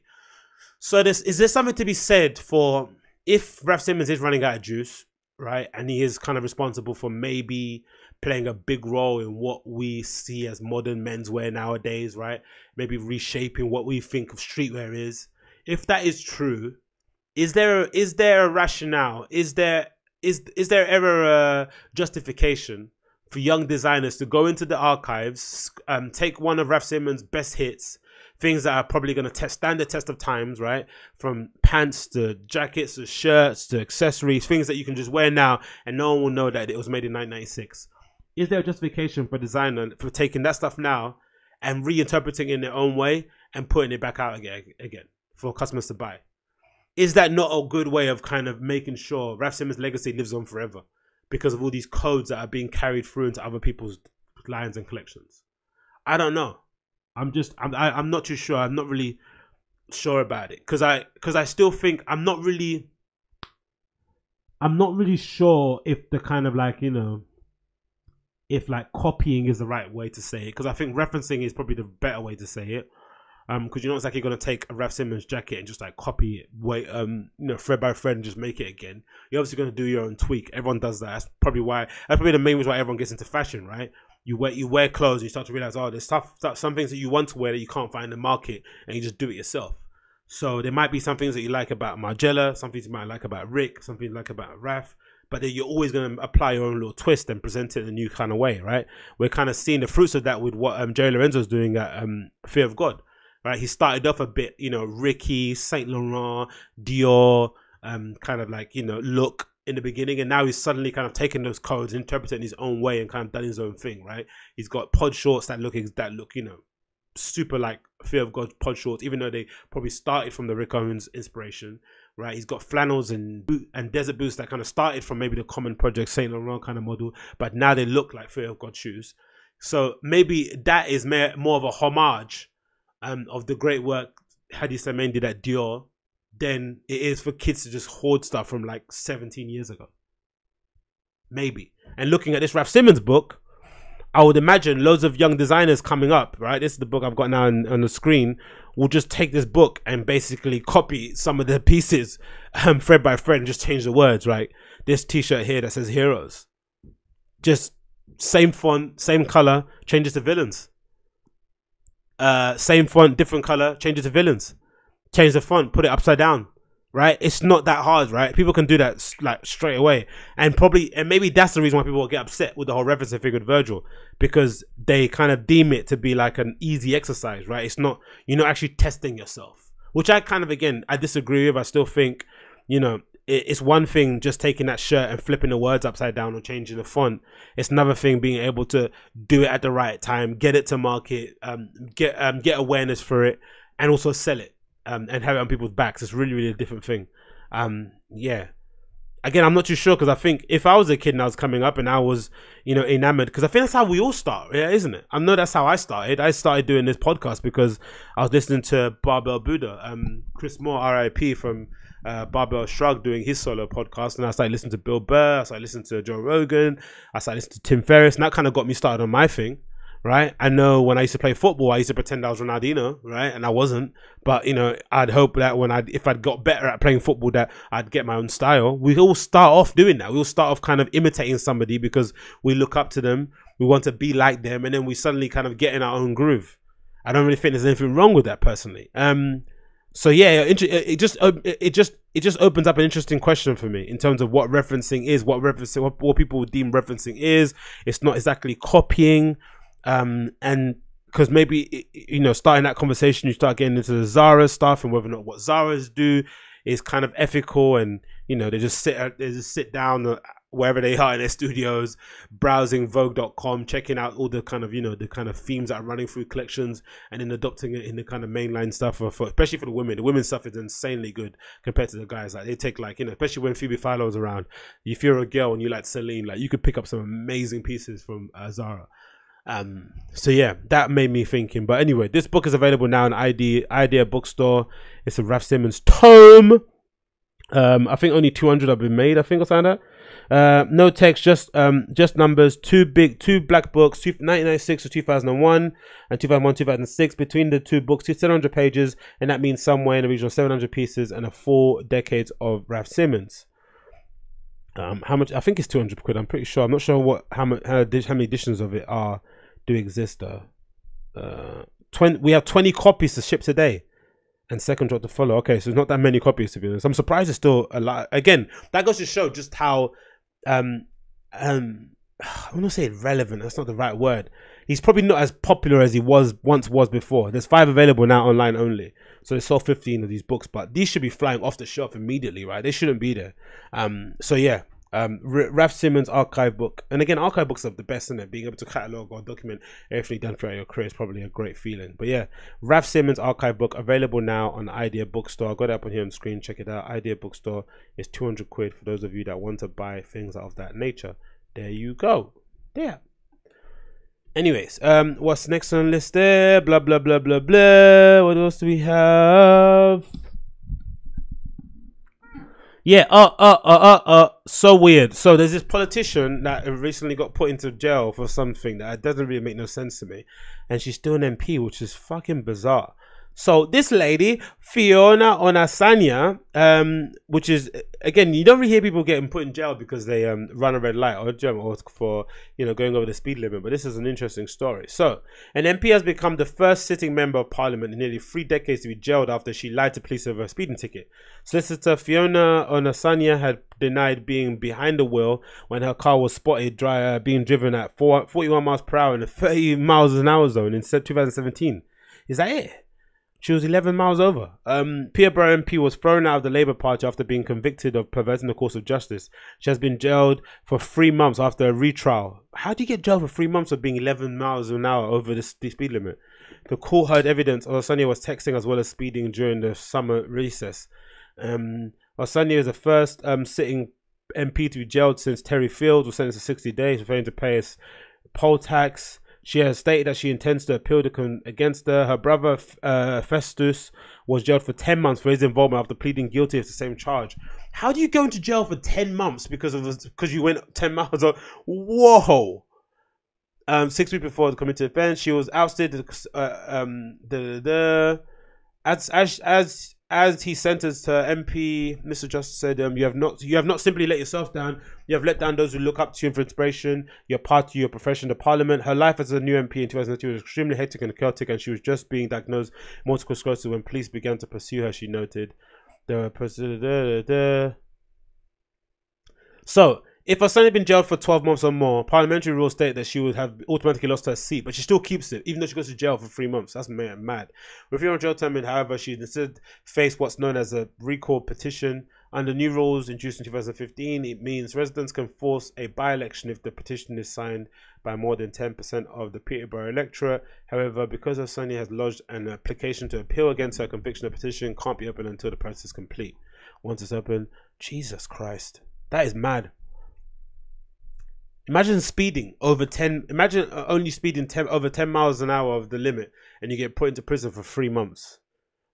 So, this is there something to be said for if Raf Simons is running out of juice, right? And he is kind of responsible for maybe playing a big role in what we see as modern menswear nowadays, right? Maybe reshaping what we think of streetwear is. If that is true, is there is there a rationale? Is there is is there ever a justification for young designers to go into the archives, um, take one of Raf Simons' best hits, things that are probably going to test, stand the test of times, right? From pants to jackets to shirts to accessories, things that you can just wear now and no one will know that it was made in 1996. Is there a justification for designer for taking that stuff now and reinterpreting it in their own way and putting it back out again, again for customers to buy? Is that not a good way of kind of making sure Raf Simons' legacy lives on forever because of all these codes that are being carried through into other people's lines and collections? I don't know. I'm just I'm I, am i am not too sure. I'm not really sure about it because I because I still think I'm not really I'm not really sure if the kind of like you know if like copying is the right way to say it because I think referencing is probably the better way to say it. Um, because you're not exactly gonna take a Raf Simons jacket and just like copy it, wait, um, you know, thread by thread and just make it again. You're obviously gonna do your own tweak. Everyone does that. That's probably why. That's probably the main reason why everyone gets into fashion, right? You wear you wear clothes, you start to realize, oh, there's stuff, some things that you want to wear that you can't find in the market, and you just do it yourself. So there might be some things that you like about Margiela, some things you might like about Rick, some things you like about Raf, but then you're always going to apply your own little twist and present it in a new kind of way, right? We're kind of seeing the fruits of that with what um, Jerry Lorenzo's doing at um, Fear of God, right? He started off a bit, you know, Ricky, Saint Laurent, Dior, um, kind of like you know, look in the beginning, and now he's suddenly kind of taken those codes, interpreted in his own way, and kind of done his own thing. Right? He's got pod shorts that look that look you know super like Fear of God pod shorts, even though they probably started from the Rick Owens inspiration. right? He's got flannels and boot and desert boots that kind of started from maybe the common project Saint Laurent kind of model, but now they look like Fear of God shoes. So maybe that is more of a homage um, of the great work Hedi Slimane did at Dior than it is for kids to just hoard stuff from like 17 years ago. Maybe. And looking at this Raf Simons book, I would imagine loads of young designers coming up, right? This is the book I've got now on, on the screen. Will just take this book and basically copy some of the pieces, um, thread by thread, and just change the words, right? This T-shirt here that says "Heroes," just same font, same color, changes to villains. Uh, same font, different color, changes to villains. Change the font, put it upside down right? It's not that hard, right? People can do that like straight away, and probably, and maybe that's the reason why people get upset with the whole referencing figure Virgil because they kind of deem it to be like an easy exercise, right? It's not you're not actually testing yourself, which I kind of again I disagree with. I still think, you know. It's one thing just taking that shirt and flipping the words upside down or changing the font. It's another thing being able to do it at the right time, get it to market, um, get um, get awareness for it, and also sell it um, and have it on people's backs. It's really, really a different thing. Um, yeah. Again, I'm not too sure because I think if I was a kid and I was coming up and I was, you know, enamored, because I think that's how we all start, yeah, isn't it? I know that's how I started. I started doing this podcast because I was listening to Barbell Buddha, um, Chris Moore, RIP from uh, Barbell Shrug doing his solo podcast, and I started listening to Bill Burr, I started listening to Joe Rogan, I started listening to Tim Ferriss, and that kind of got me started on my thing right? I know when I used to play football, I used to pretend I was Ronaldinho, right? And I wasn't. But you know, I'd hope that when I, if I'd got better at playing football, that I'd get my own style. We all start off doing that. We all start off kind of imitating somebody because we look up to them, we want to be like them, and then we suddenly kind of get in our own groove. I don't really think there's anything wrong with that personally. Um, so yeah, it just it just it just opens up an interesting question for me in terms of what referencing is, what referencing, what, what people deem referencing is. It's not exactly copying, um, and because maybe you know, starting that conversation, you start getting into the Zara stuff and whether or not what Zara's do is kind of ethical, and you know, they just sit they just sit down uh, wherever they are in their studios, browsing Vogue.com, checking out all the kind of you know the kind of themes that are running through collections, and then adopting it in the kind of mainline stuff for, for especially for the women. The women's stuff is insanely good compared to the guys. Like they take like you know, especially when Phoebe Philo is around. If you're a girl and you like Celine, like you could pick up some amazing pieces from uh, Zara. Um, so yeah, that made me thinking. But anyway, this book is available now in ID Idea Bookstore. It's a Raf Simons tome. Um, I think only 200 have been made. I think something like that. Uh, no text, just um, just numbers. Two big, two black books, two, 1996 to 2001, and 2001 2006. Between the two books, 700 pages, and that means somewhere in the region of 700 pieces and a four decades of Raf Simons. Um, how much? I think it's 200 quid. I'm pretty sure. I'm not sure what how much how, how many editions of it are do exist though. Uh, 20, we have 20 copies to ship today and second drop to follow. Okay, so it's not that many copies to be honest. I'm surprised it's still a lot. Again, that goes to show just how um um I want to say relevant. That's not the right word. He's probably not as popular as he was once was before. There's five available now online only, so they sold 15 of these books. But these should be flying off the shelf immediately, right? They shouldn't be there. Um, so yeah, um, Raf Simons' archive book, and again, archive books are the best in it. Being able to catalog or document everything done throughout your career is probably a great feeling. But yeah, Raf Simons' archive book available now on Idea Bookstore. I got it up on here on screen. Check it out. Idea Bookstore is 200 quid for those of you that want to buy things of that nature. There you go. There. Anyways, um, what's next on the list there? Blah blah blah blah blah. What else do we have? Yeah, uh, uh, uh, uh, uh, so weird. So there's this politician that recently got put into jail for something that doesn't really make no sense to me, and she's still an MP, which is fucking bizarre. So this lady, Fiona Onasanya, um, which is again, you don't really hear people getting put in jail because they um, run a red light or, or for you know going over the speed limit. But this is an interesting story. So an MP has become the first sitting member of Parliament in nearly three decades to be jailed after she lied to police over a speeding ticket. Solicitor Fiona Onasanya had denied being behind the wheel when her car was spotted dry, uh, being driven at 41 miles per hour in a 30 miles an hour zone in 2017. Is that it? She was 11 miles over. Um, Peterborough MP was thrown out of the Labour Party after being convicted of perverting the course of justice. She has been jailed for three months after a retrial. How do you get jailed for three months of being 11 miles an hour over the, the speed limit? The court heard evidence Osania was texting as well as speeding during the summer recess. Um, Osanya is the first um, sitting MP to be jailed since Terry Fields was sentenced to 60 days for failing to pay his poll tax. She has stated that she intends to appeal the con- against her. Her brother uh, Festus was jailed for 10 months for his involvement after pleading guilty of the same charge. How do you go into jail for 10 months because of because you went 10 miles? Whoa! Um, six weeks before the committed offense, she was ousted. Uh, um, as as as as he sentenced her, MP Mr. Justice said, um, "You have not you have not simply let yourself down. You have let down those who look up to you for inspiration. Your party, your profession, the Parliament. Her life as a new MP in 2002 was extremely hectic and chaotic, and she was just being diagnosed multiple sclerosis when police began to pursue her. She noted, the so if Osanya had been jailed for 12 months or more, parliamentary rules state that she would have automatically lost her seat, but she still keeps it, even though she goes to jail for three months. That's mad. With your jail term, however, she instead faced what's known as a recall petition. Under new rules introduced in 2015, it means residents can force a by election if the petition is signed by more than 10% of the Peterborough electorate. However, because Osanya has lodged an application to appeal against her conviction, the petition can't be opened until the process is complete. Once it's open, Jesus Christ. That is mad. Imagine speeding over 10, imagine uh, only speeding 10, over 10 miles an hour of the limit and you get put into prison for three months.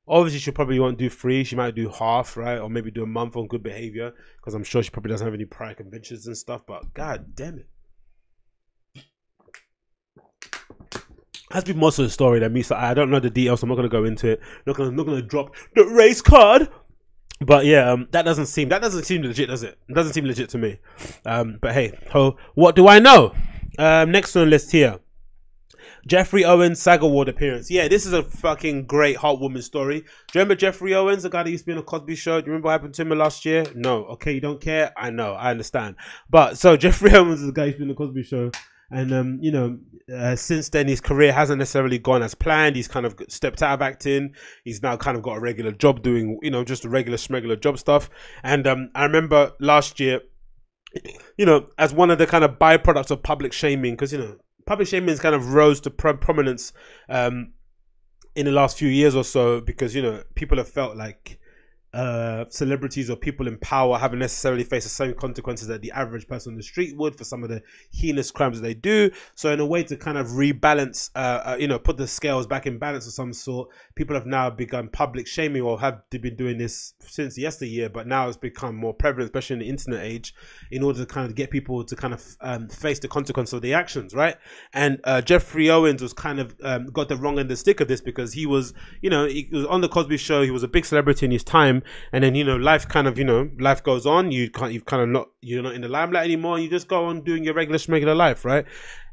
Obviously, she probably won't do three. She might do half, right? Or maybe do a month on good behavior because I'm sure she probably doesn't have any prior convictions and stuff. But god damn it. Has been most of the story than me, so I don't know the details. I'm not gonna go into it. Not gonna, not gonna drop the race card but yeah, um, that doesn't seem that doesn't seem legit, does it? It doesn't seem legit to me. Um, but hey, ho, what do I know? Um, next on the list here. Geoffrey Owens SAG Award appearance. Yeah, this is a fucking great heartwarming story. Do you remember Geoffrey Owens, the guy that used to be on a Cosby show? Do you remember what happened to him last year? No. Okay, you don't care? I know, I understand. But so Geoffrey Owens is the guy who's been on the Cosby show. And um, you know, uh, since then his career hasn't necessarily gone as planned. He's kind of stepped out of acting. He's now kind of got a regular job doing, you know, just a regular smuggler job stuff. And um, I remember last year, you know, as one of the kind of byproducts of public shaming, because you know, public shaming kind of rose to pro- prominence um, in the last few years or so because you know people have felt like uh, celebrities or people in power haven't necessarily faced the same consequences that the average person on the street would for some of the heinous crimes they do. So, in a way to kind of rebalance, uh, uh, you know, put the scales back in balance of some sort, people have now begun public shaming or have been doing this since yesteryear, but now it's become more prevalent, especially in the internet age, in order to kind of get people to kind of um, face the consequence of the actions, right? And uh, Geoffrey Owens was kind of um, got the wrong end of the stick of this because he was, you know, he was on the Cosby Show. He was a big celebrity in his time and then you know life kind of you know life goes on. You can't you've kind of not you're not in the limelight anymore. You just go on doing your regular regular life right?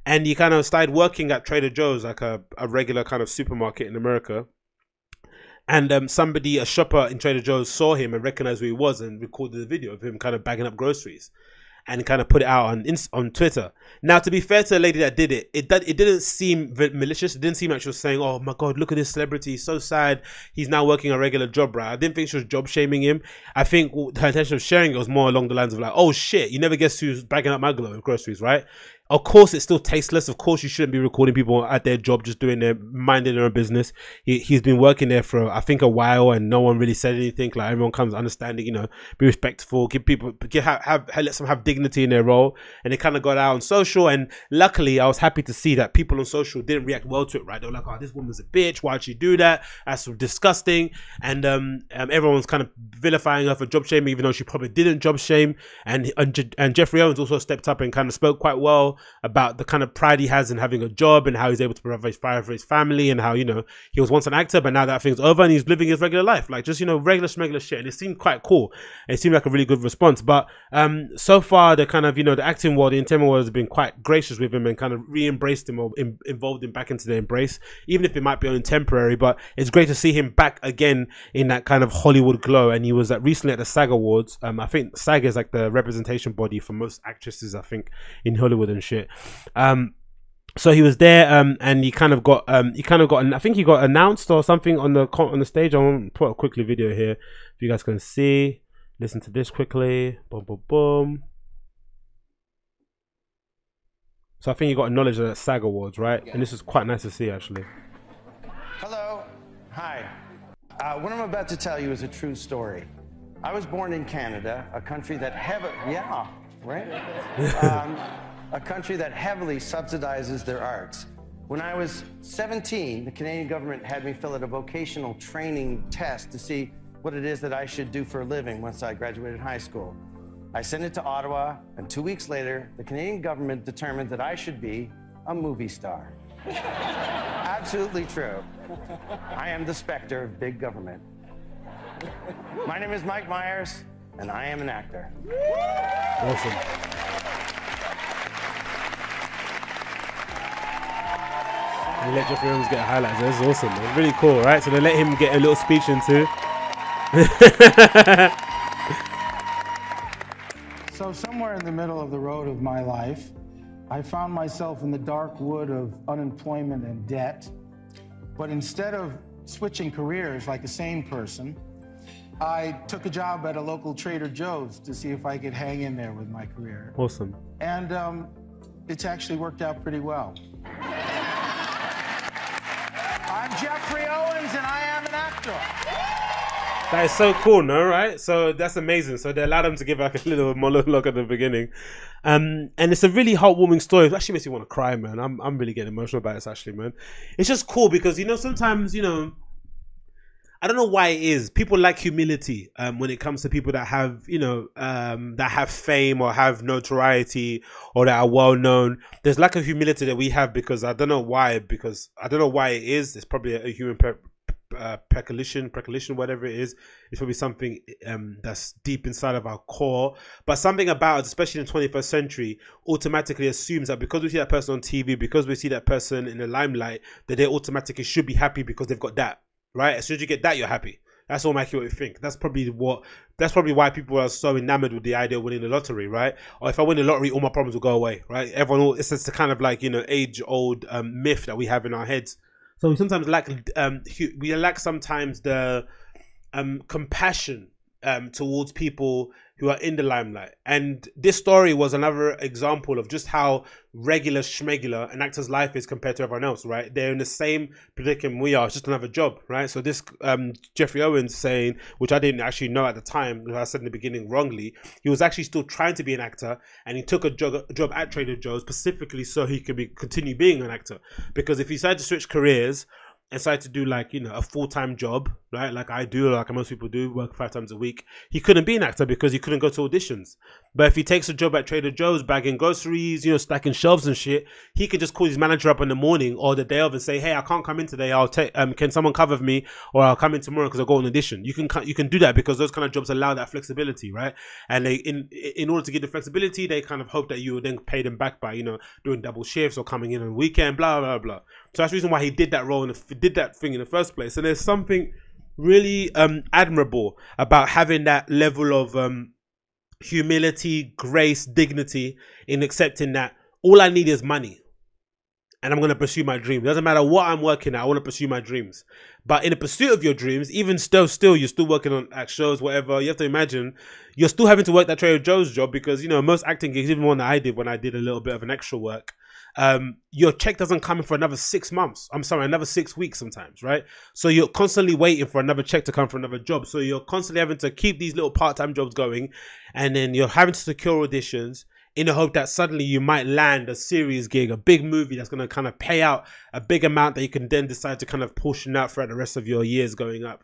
And you kind of started working at trader joe's like a, a regular kind of supermarket in america. And um, somebody a shopper in trader joe's saw him and recognized who he was and recorded a video of him kind of bagging up groceries and kind of put it out on on Twitter. Now, to be fair to the lady that did it, it did, it didn't seem malicious. It didn't seem like she was saying, "Oh my god, look at this celebrity, he's so sad. He's now working a regular job." Right? I didn't think she was job shaming him. I think her intention of sharing it was more along the lines of like, "Oh shit, you never guess who's bagging up my groceries, right?" Of course, it's still tasteless. Of course, you shouldn't be recording people at their job, just doing their minding their own business. He, he's been working there for I think a while, and no one really said anything. Like everyone comes understanding, you know, be respectful, give people give have, have let them have dignity in their role. And it kind of got out on social, and luckily, I was happy to see that people on social didn't react well to it. Right? They were like, "Oh, this woman's a bitch. Why'd she do that? That's disgusting." And um, um, everyone's kind of vilifying her for job shaming, even though she probably didn't job shame. And and, and Geoffrey Owens also stepped up and kind of spoke quite well about the kind of pride he has in having a job and how he's able to provide for his family and how you know he was once an actor but now that thing's over and he's living his regular life. Like just you know regular regular shit. And it seemed quite cool. It seemed like a really good response. But um so far the kind of you know the acting world the entertainment world has been quite gracious with him and kind of re-embraced him or in, involved him back into the embrace even if it might be only temporary but it's great to see him back again in that kind of Hollywood glow. And he was at recently at the SAG Awards. Um I think SAG is like the representation body for most actresses I think in Hollywood and shit um, so he was there, um, and he kind of got, um, he kind of got, I think he got announced or something on the on the stage. To put a quickly video here, if you guys can see. Listen to this quickly. Boom, boom, boom. So I think he got acknowledged at SAG Awards, right? And this is quite nice to see, actually. Hello. Hi. Uh, what I'm about to tell you is a true story. I was born in Canada, a country that heavily, yeah, right? um, a country that heavily subsidizes their arts. When I was 17, the Canadian government had me fill out a vocational training test to see what it is that I should do for a living once I graduated high school. I sent it to Ottawa, and two weeks later, the Canadian government determined that I should be a movie star. Absolutely true. I am the specter of big government. My name is Mike Myers, and I am an actor. Awesome. They let Geoffrey Owens get highlights. That's awesome, man. Really cool, right? So they let him get a little speech into. So, somewhere in the middle of the road of my life, I found myself in the dark wood of unemployment and debt. But instead of switching careers like a sane person, I took a job at a local Trader Joe's to see if I could hang in there with my career. Awesome. And um, it's actually worked out pretty well. I'm Geoffrey Owens, and I am an actor. That is so cool, no? Right? So that's amazing. So they allowed him to give like a little monologue at the beginning, um, and it's a really heartwarming story. It actually makes me want to cry, man. I'm I'm really getting emotional about this, actually, man. It's just cool because you know sometimes you know. I don't know why it is. People like humility um, when it comes to people that have, you know, um, that have fame or have notoriety or that are well known. There's lack of humility that we have because I don't know why. Because I don't know why it is. It's probably a, human uh, precognition, precognition, whatever it is, it's probably something um, that's deep inside of our core. But something about it, especially in the 21st century, automatically assumes that because we see that person on TV, because we see that person in the limelight, that they automatically should be happy because they've got that, right? As soon as you get that, you're happy. That's automatically what we think. That's probably what. That's probably why people are so enamored with the idea of winning the lottery, right? Or if I win the lottery, all my problems will go away, right? Everyone, will, it's just a kind of like you know age-old um, myth that we have in our heads so we sometimes lack um we lack sometimes the um compassion um towards people who are in the limelight. And this story was another example of just how regular schmegular an actor's life is compared to everyone else, right? They're in the same predicament we are, it's just another job, right? So this um, Geoffrey Owens saying, which I didn't actually know at the time, I said in the beginning wrongly, he was actually still trying to be an actor and he took a job, a job at Trader Joe's specifically so he could be continue being an actor. Because if he decided to switch careers, decided to do like you know a full time job, right? Like I do, like most people do, work five times a week. He couldn't be an actor because he couldn't go to auditions. But if he takes a job at Trader Joe's, bagging groceries, you know, stacking shelves and shit, he could just call his manager up in the morning or the day of and say, "Hey, I can't come in today. I'll take. Um, can someone cover for me, or I'll come in tomorrow because I'll go on audition." You can you can do that because those kind of jobs allow that flexibility, right? And they in in order to get the flexibility, they kind of hope that you will then pay them back by you know doing double shifts or coming in on weekend, blah blah blah. So that's the reason why he did that role and did that thing in the first place. And there's something really um, admirable about having that level of um, humility, grace, dignity in accepting that all I need is money. And I'm going to pursue my dreams. Doesn't matter what I'm working at. I want to pursue my dreams. But in the pursuit of your dreams, even still, still, you're still working on at shows, whatever. You have to imagine you're still having to work that Trader Joe's job because you know most acting gigs, even one that I did when I did a little bit of an extra work, um, your check doesn't come in for another six months. I'm sorry, another six weeks sometimes, right? So you're constantly waiting for another check to come for another job. So you're constantly having to keep these little part time jobs going, and then you're having to secure auditions in the hope that suddenly you might land a series gig, a big movie that's going to kind of pay out a big amount that you can then decide to kind of portion out throughout the rest of your years going up.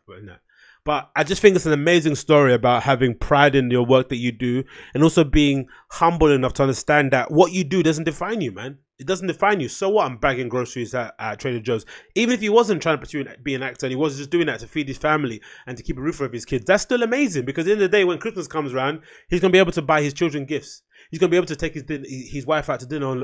But I just think it's an amazing story about having pride in your work that you do and also being humble enough to understand that what you do doesn't define you, man. It doesn't define you. So what? I'm bagging groceries at, at Trader Joe's. Even if he wasn't trying to pursue be an actor and he was just doing that to feed his family and to keep a roof over his kids, that's still amazing because at the end of the day, when Christmas comes around, he's gonna be able to buy his children gifts. He's gonna be able to take his his wife out to dinner on,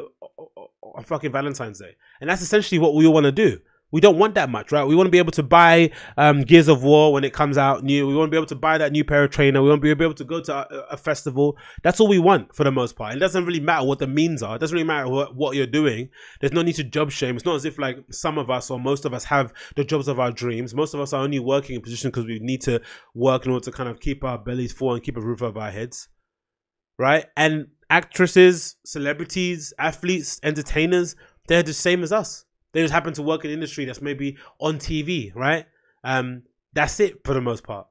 on fucking Valentine's Day, and that's essentially what we all want to do. We don't want that much, right? We want to be able to buy um, Gears of War when it comes out new. We want to be able to buy that new pair of trainer. We want to be able to go to a, a, festival. That's all we want for the most part. It doesn't really matter what the means are. It doesn't really matter what, what you're doing. There's no need to job shame. It's not as if like some of us or most of us have the jobs of our dreams. Most of us are only working in position because we need to work in order to kind of keep our bellies full and keep a roof over our heads, right? And actresses, celebrities, athletes, entertainers, they're the same as us they just happen to work in an industry that's maybe on TV, right? Um, that's it for the most part.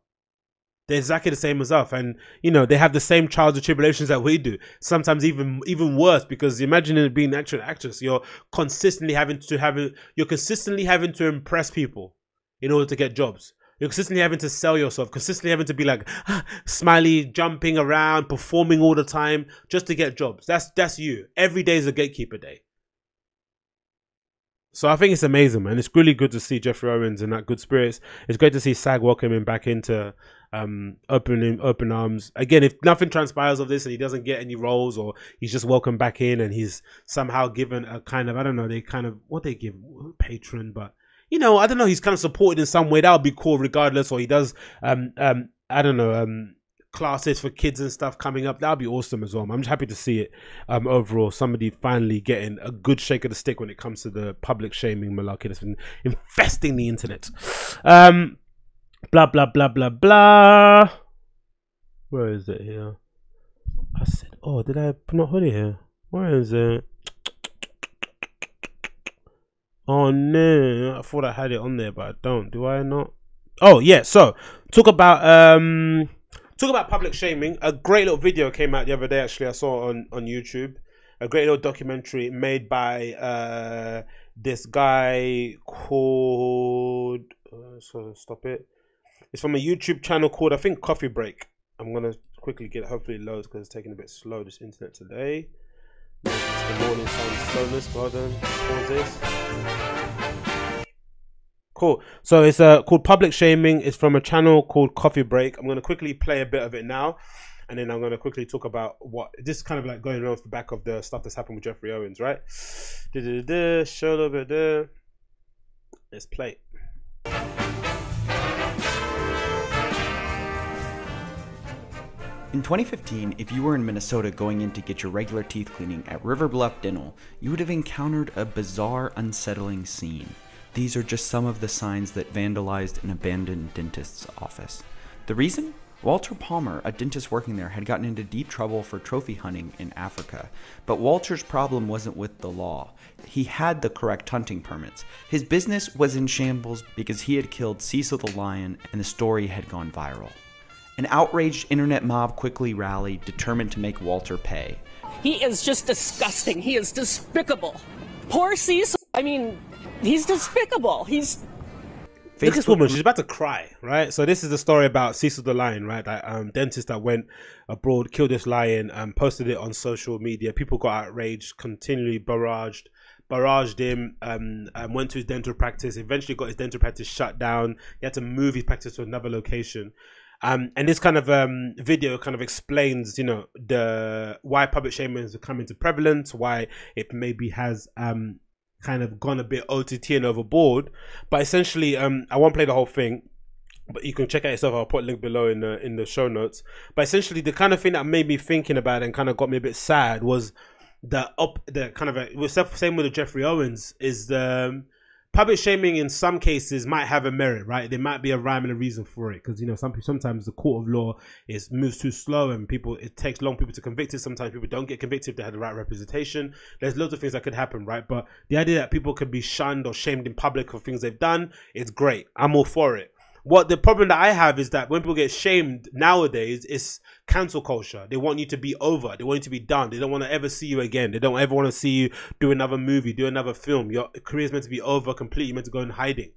They're exactly the same as us, and you know they have the same trials and tribulations that we do. Sometimes even even worse because imagine being an actor and actress, you're consistently having to have you're consistently having to impress people in order to get jobs. You're consistently having to sell yourself, consistently having to be like smiley, jumping around, performing all the time just to get jobs. That's that's you. Every day is a gatekeeper day. So I think it's amazing, man. It's really good to see Geoffrey Owens in that good spirits. It's great to see SAG welcome him back into um, open open arms. Again, if nothing transpires of this and he doesn't get any roles or he's just welcomed back in and he's somehow given a kind of I don't know, they kind of what they give patron, but you know, I don't know, he's kind of supported in some way. That would be cool regardless. Or he does um um I don't know, um classes for kids and stuff coming up. That'll be awesome as well. I'm just happy to see it. Um, overall, somebody finally getting a good shake of the stick when it comes to the public shaming malarkey that's been infesting the internet. Um, blah blah blah blah blah. Where is it here? I said, oh, did I put my hoodie here? Where is it? Oh no, I thought I had it on there, but I don't. Do I not? Oh yeah. So talk about um Talk about public shaming. A great little video came out the other day. Actually, I saw on on YouTube. A great little documentary made by uh, this guy called. Uh, so stop it. It's from a YouTube channel called I think Coffee Break. I'm gonna quickly get hopefully loads because it's taking a bit slow this internet today. The morning this. Cool. So it's uh, called Public Shaming. It's from a channel called Coffee Break. I'm going to quickly play a bit of it now. And then I'm going to quickly talk about what this kind of like going off the back of the stuff that's happened with Geoffrey Owens, right? Da-da-da, show a little bit there. Let's play. In 2015, if you were in Minnesota going in to get your regular teeth cleaning at River Bluff Dental, you would have encountered a bizarre, unsettling scene. These are just some of the signs that vandalized an abandoned dentist's office. The reason? Walter Palmer, a dentist working there, had gotten into deep trouble for trophy hunting in Africa. But Walter's problem wasn't with the law. He had the correct hunting permits. His business was in shambles because he had killed Cecil the lion and the story had gone viral. An outraged internet mob quickly rallied, determined to make Walter pay. He is just disgusting. He is despicable. Poor Cecil. I mean, he's despicable. He's Look at this woman; she's about to cry, right? So this is the story about Cecil the lion, right? That um, dentist that went abroad, killed this lion, and posted it on social media. People got outraged, continually barraged, barraged him. Um, and went to his dental practice. Eventually, got his dental practice shut down. He had to move his practice to another location. Um, and this kind of um, video kind of explains, you know, the why public shaming is coming to prevalence, why it maybe has um, kind of gone a bit OTT and overboard. But essentially, um, I won't play the whole thing, but you can check it yourself. I'll put a link below in the in the show notes. But essentially, the kind of thing that made me thinking about and kind of got me a bit sad was the up the kind of a, same with the Geoffrey Owens is the um, public shaming in some cases might have a merit, right? There might be a rhyme and a reason for it because you know some sometimes the court of law is moves too slow and people it takes long people to convict it. Sometimes people don't get convicted if they had the right representation. There's loads of things that could happen, right? But the idea that people could be shunned or shamed in public for things they've done, it's great. I'm all for it. What the problem that I have is that when people get shamed nowadays, it's cancel culture. They want you to be over. They want you to be done. They don't want to ever see you again. They don't ever want to see you do another movie, do another film. Your career is meant to be over completely, meant to go in hiding.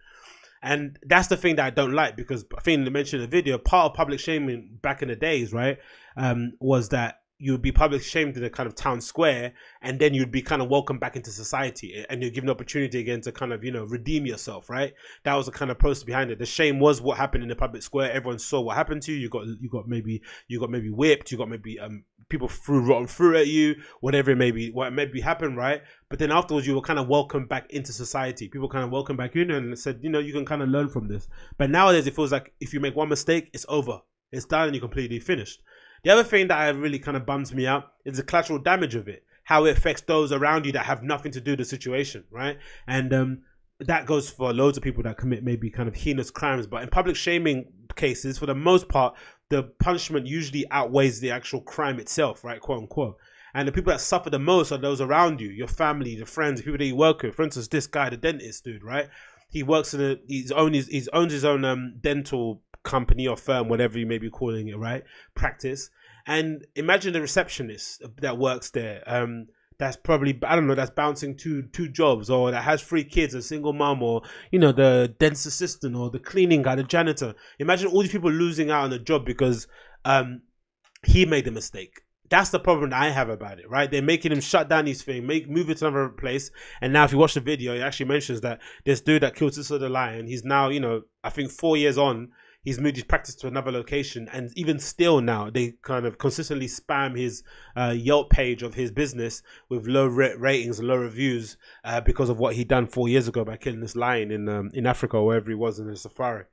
And that's the thing that I don't like because I think they mentioned in the video, part of public shaming back in the days, right, um, was that you'd be public shamed in a kind of town square and then you'd be kind of welcomed back into society and you're given opportunity again to kind of you know redeem yourself right? That was the kind of process behind it. The shame was what happened in the public square. Everyone saw what happened to you. You got you got maybe you got maybe whipped. You got maybe um people threw rotten fruit at you whatever it may be what maybe happened right? But then afterwards you were kind of welcomed back into society. People kind of welcomed back in and said you know you can kind of learn from this. But nowadays it feels like if you make one mistake it's over. It's done and you're completely finished the other thing that really kind of bums me out is the collateral damage of it, how it affects those around you that have nothing to do with the situation, right? And um, that goes for loads of people that commit maybe kind of heinous crimes. But in public shaming cases, for the most part, the punishment usually outweighs the actual crime itself, right? Quote unquote. And the people that suffer the most are those around you, your family, your friends, people that you work with. For instance, this guy, the dentist dude, right? He works in a he's own his he's owns his own um dental company or firm, whatever you may be calling it, right? Practice. And imagine the receptionist that works there. Um, that's probably I don't know that's bouncing two two jobs or that has three kids, a single mom, or you know the dental assistant or the cleaning guy, the janitor. Imagine all these people losing out on a job because um, he made a mistake. That's the problem that I have about it, right? They're making him shut down his thing, make move it to another place. And now, if you watch the video, it actually mentions that this dude that killed Cecil the Lion, he's now, you know, I think four years on, he's moved his practice to another location and even still now they kind of consistently spam his uh, yelp page of his business with low ratings low reviews uh, because of what he done four years ago by killing this lion in um, in africa or wherever he was in the safari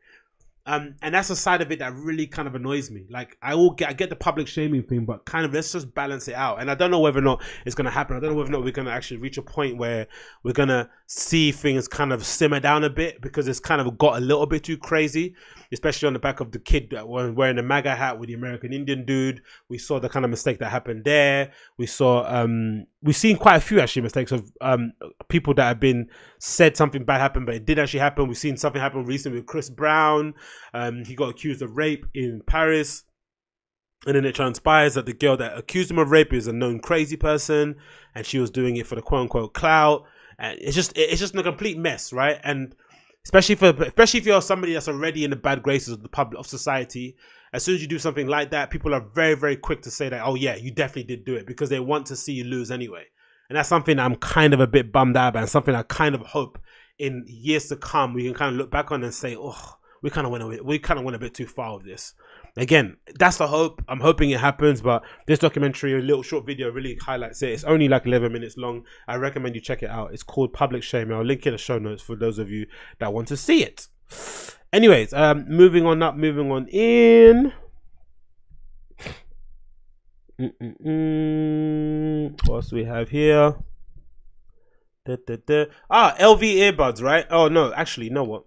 um, and that's a side of it that really kind of annoys me. Like I will get, I get the public shaming thing, but kind of let's just balance it out. And I don't know whether or not it's going to happen. I don't know whether or not we're going to actually reach a point where we're going to see things kind of simmer down a bit because it's kind of got a little bit too crazy, especially on the back of the kid that was wearing the MAGA hat with the American Indian dude. We saw the kind of mistake that happened there. We saw, um, we've seen quite a few actually mistakes of um, people that have been said something bad happened, but it did actually happen. We've seen something happen recently with Chris Brown. Um, he got accused of rape in Paris. And then it transpires that the girl that accused him of rape is a known crazy person, and she was doing it for the quote unquote clout. And it's just it's just a complete mess, right? And especially for especially if you're somebody that's already in the bad graces of the public of society, as soon as you do something like that, people are very very quick to say that, oh yeah, you definitely did do it because they want to see you lose anyway. And that's something I'm kind of a bit bummed out about, and something I kind of hope in years to come we can kind of look back on and say, oh, we kind of went a, we kind of went a bit too far with this. Again, that's the hope. I'm hoping it happens, but this documentary, a little short video, really highlights it. It's only like 11 minutes long. I recommend you check it out. It's called Public Shame. I'll link it in the show notes for those of you that want to see it. Anyways, um, moving on up, moving on in. Mm-mm-mm. What else do we have here? Da, da, da. Ah, LV earbuds, right? Oh no, actually, you know what?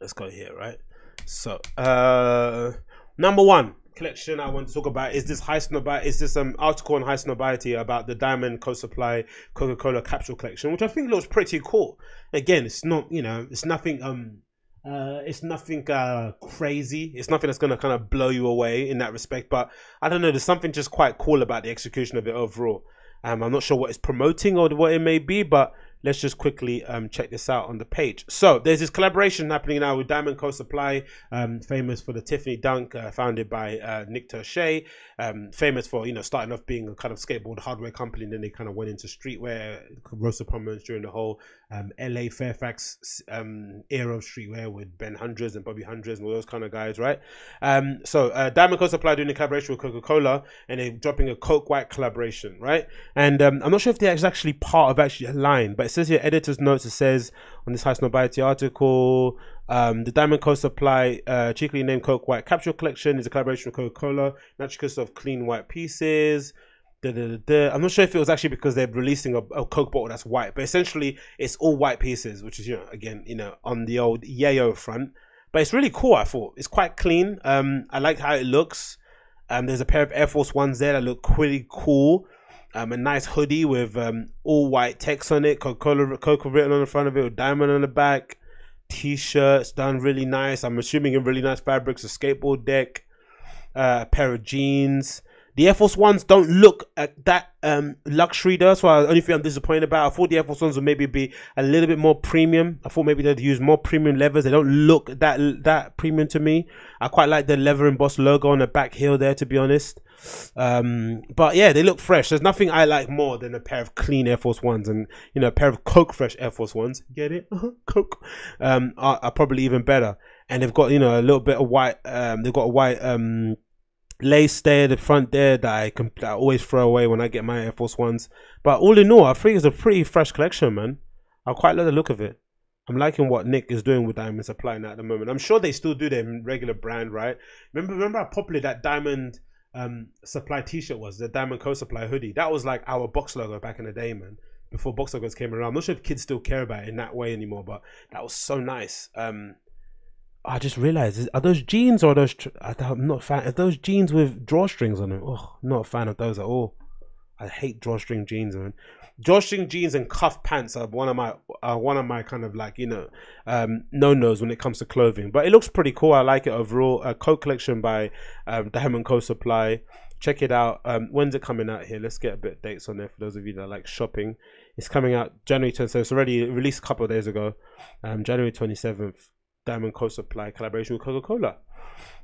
Let's go here, right? So, uh, number one collection I want to talk about is this Highsnobiety. Is this um article on Highsnobiety about the Diamond Co Supply Coca Cola capsule collection, which I think looks pretty cool. Again, it's not you know it's nothing um uh, it's nothing uh, crazy. It's nothing that's going to kind of blow you away in that respect. But I don't know. There's something just quite cool about the execution of it overall. Um, I'm not sure what it's promoting or what it may be, but let's just quickly um, check this out on the page. So there's this collaboration happening now with Diamond Co Supply, um, famous for the Tiffany Dunk, uh, founded by uh, Nick Tershay, um, famous for you know starting off being a kind of skateboard hardware company, and then they kind of went into streetwear, rose to prominence during the whole um, LA Fairfax um, era of streetwear with Ben Hundreds and Bobby Hundreds and all those kind of guys, right? Um, so uh, Diamond Co Supply doing a collaboration with Coca Cola, and they're dropping a Coke White collaboration, right? And I'm not sure if they're actually part of actually a line, but it says here editor's notes. It says on this Highsnobiety article, um, the Diamond Co Supply, uh, cheekily named Coke White Capsule Collection, is a collaboration with Coca Cola, naturally consists of clean white pieces. Da, da, da, I'm not sure if it was actually because they're releasing a, a, Coke bottle that's white, but essentially it's all white pieces, which is you know again you know on the old yayo front. But it's really cool. I thought it's quite clean. Um, I like how it looks. Um, there's a pair of Air Force Ones there that look pretty cool um, a nice hoodie with um, all white text on it, Coca Cola Coca written on the front of it, with diamond on the back. T-shirts done really nice. I'm assuming in really nice fabrics. A skateboard deck, uh, a pair of jeans. The Air Force Ones don't look at that um, luxury though. Why the only thing I'm disappointed about. I thought the Air Force Ones would maybe be a little bit more premium. I thought maybe they'd use more premium levers. They don't look that that premium to me. I quite like the leather embossed logo on the back heel there, to be honest. Um, but yeah, they look fresh. There's nothing I like more than a pair of clean Air Force Ones and you know a pair of Coke Fresh Air Force Ones. Get it? Coke um, are, are, probably even better. And they've got you know a little bit of white. Um, they've got a white um, lace there the front there that I can that I always throw away when I get my Air Force Ones. But all in all, I think it's a pretty fresh collection, man. I quite like the look of it. I'm liking what Nick is doing with Diamond Supply now at the moment. I'm sure they still do their regular brand, right? Remember, remember how popular that Diamond um, Supply T-shirt was, the Diamond Co Supply hoodie. That was like our box logo back in the day, man. Before box logos came around. I'm not sure if kids still care about it in that way anymore, but that was so nice. Um, I just realized are those jeans or those? I'm not fan. Are those jeans with drawstrings on them? Oh, not a fan of those at all. I hate drawstring jeans, man. Drawstring jeans and cuff pants are one of my are one of my kind of like you know um, no nos when it comes to clothing. But it looks pretty cool. I like it overall. A coat collection by um, Diamond Co Supply. Check it out. Um, when's it coming out here? Let's get a bit of dates on there for those of you that like shopping. It's coming out January 27th. So it's already released a couple of days ago. Um, January 27th. Diamond Co Supply collaboration with Coca Cola.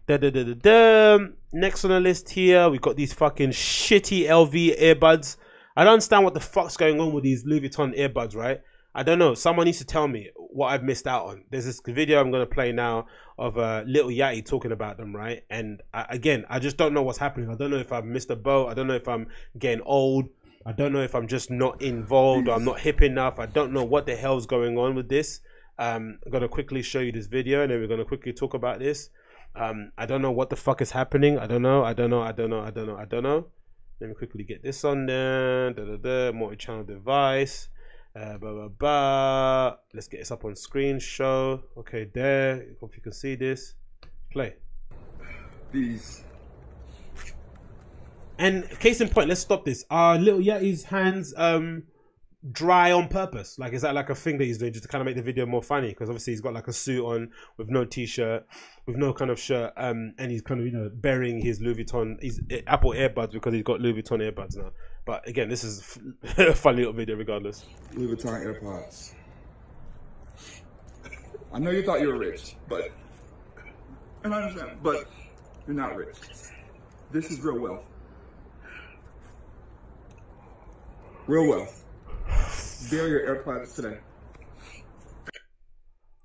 Da, da, da, da, da. Next on the list here, we've got these fucking shitty LV earbuds. I don't understand what the fuck's going on with these Louis Vuitton earbuds, right? I don't know. Someone needs to tell me what I've missed out on. There's this video I'm gonna play now of uh, Lil Yachty talking about them, right? And I, again, I just don't know what's happening. I don't know if I've missed a boat. I don't know if I'm getting old. I don't know if I'm just not involved or I'm not hip enough. I don't know what the hell's going on with this. Um, I'm gonna quickly show you this video and then we're gonna quickly talk about this. Um, I don't know what the fuck is happening. I don't know. I don't know. I don't know. I don't know. I don't know. Let me quickly get this on there. Da, da, da. Multi-channel device. Uh, blah, blah, blah. Let's get this up on screen. Show. Okay, there. Hope you can see this. Play. These. And case in point, let's stop this. Are Lil Yachty's hands um dry on purpose? Like, is that like a thing that he's doing just to kind of make the video more funny? Because obviously he's got like a suit on with no t-shirt, with no kind of shirt, um, and he's kind of you know burying his Louis Vuitton, his Apple earbuds because he's got Louis Vuitton earbuds now. But again, this is a funny little video regardless. Louis Vuitton AirPods. I know you thought you were rich, but and I understand, but you're not rich. This is real wealth. Real wealth. Your AirPods today.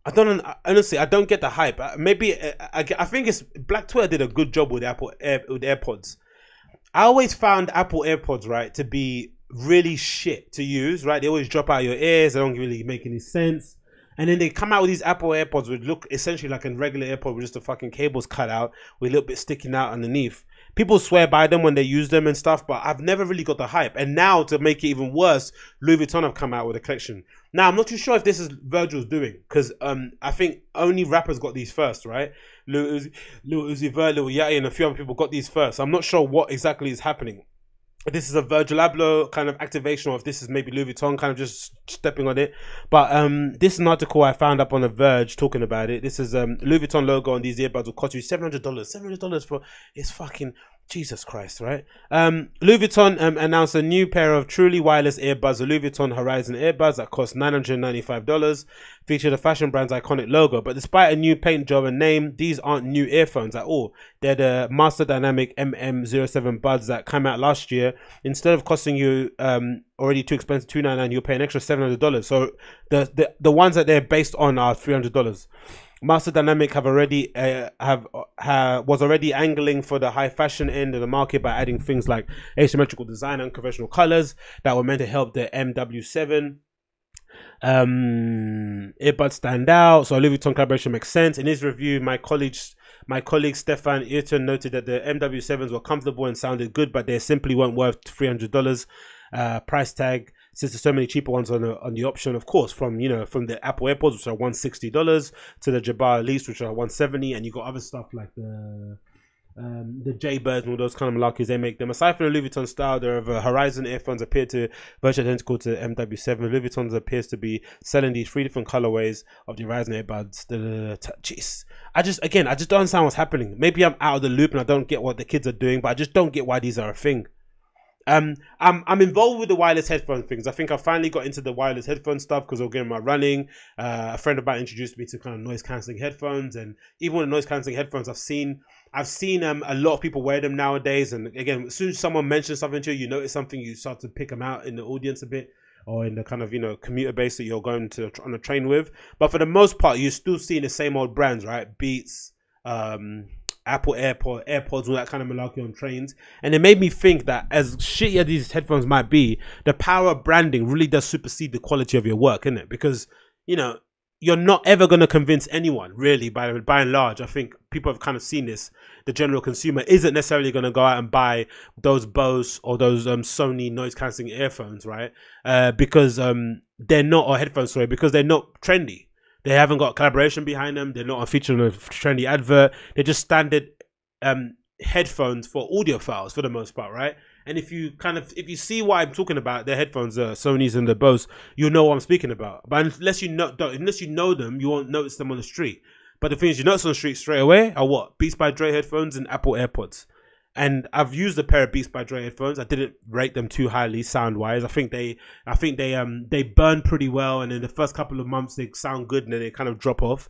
I don't honestly. I don't get the hype. Uh, Maybe uh, I, I think it's Black Twitter did a good job with Apple Air, with AirPods. I always found Apple AirPods right to be really shit to use. Right, they always drop out your ears. They don't really make any sense. And then they come out with these Apple AirPods which look essentially like a regular AirPod with just the fucking cables cut out with a little bit sticking out underneath. People swear by them when they use them and stuff, but I've never really got the hype. And now to make it even worse, Louis Vuitton have come out with a collection. Now I'm not too sure if this is Virgil's doing because um I think only rappers got these first, right? Lil Uzi, Lil Uzi Vert, Lil Yachty, and a few other people got these first. I'm not sure what exactly is happening this is a Virgil Abloh kind of activation or if this is maybe Louis Vuitton kind of just stepping on it. But um, this is an article I found up on the Verge talking about it. This is um, Louis Vuitton logo on these earbuds will cost you seven hundred dollars. Seven hundred dollars for it's fucking Jesus Christ, right? Um, Louis Vuitton um, announced a new pair of truly wireless earbuds, the Louis Vuitton Horizon earbuds that cost $995, feature the fashion brand's iconic logo. But despite a new paint job and name, these aren't new earphones at all. They're the Master Dynamic MW07 buds that came out last year. Instead of costing you um, already too expensive, 299, you'll pay an extra $700. So the, the, the ones that they're based on are $300. Master Dynamic have already uh, have uh, was already angling for the high fashion end of the market by adding things like asymmetrical design and conventional colors that were meant to help the MW7 um earbuds stand out. So a Louis Vuitton collaboration makes sense. In his review, my colleagues my colleague Stefan Eaton noted that the MW7s were comfortable and sounded good, but they simply weren't worth three hundred dollars uh, price tag since there's so many cheaper ones on the on the option, of course, from you know from the Apple AirPods which are one sixty dollars to the Jabra Elite which are one seventy, and you got other stuff like the um, the Jaybirds and all those kind of malarkeys they make them. Aside from the Louis Vuitton style, their uh, Horizon earphones appear to virtually identical to MW7. Louis Vuitton appears to be selling these three different colorways of the Horizon earbuds. Jeez, I just again I just don't understand what's happening. Maybe I'm out of the loop and I don't get what the kids are doing, but I just don't get why these are a thing. Um, I'm I'm involved with the wireless headphone things. I think I finally got into the wireless headphone stuff because again, my running. Uh, a friend of mine introduced me to kind of noise cancelling headphones, and even with noise cancelling headphones, I've seen I've seen um a lot of people wear them nowadays. And again, as soon as someone mentions something to you, you notice something, you start to pick them out in the audience a bit or in the kind of you know commuter base that you're going to on a train with. But for the most part, you're still seeing the same old brands, right? Beats, um, Apple AirPod, AirPods, all that kind of malarkey on trains. And it made me think that as shitty as these headphones might be, the power of branding really does supersede the quality of your work, isn't it? Because, you know, you're not ever going to convince anyone, really, by, by and large. I think people have kind of seen this. The general consumer isn't necessarily going to go out and buy those Bose or those um, Sony noise cancelling earphones, right? Uh, because um, they're not, or headphones, sorry, because they're not trendy they haven't got collaboration behind them. They're not a feature on a trendy advert. They're just standard um, headphones for audiophiles for the most part, right? And if you kind of if you see what I'm talking about, the headphones, uh, Sony's and the Bose, you'll know what I'm speaking about. But unless you know, unless you know them, you won't notice them on the street. But the things you notice on the street straight away are what Beats by Dre headphones and Apple AirPods. And I've used a pair of Beats by Dre headphones. I didn't rate them too highly sound wise. I think they, I think they, um, they burn pretty well. And in the first couple of months, they sound good, and then they kind of drop off.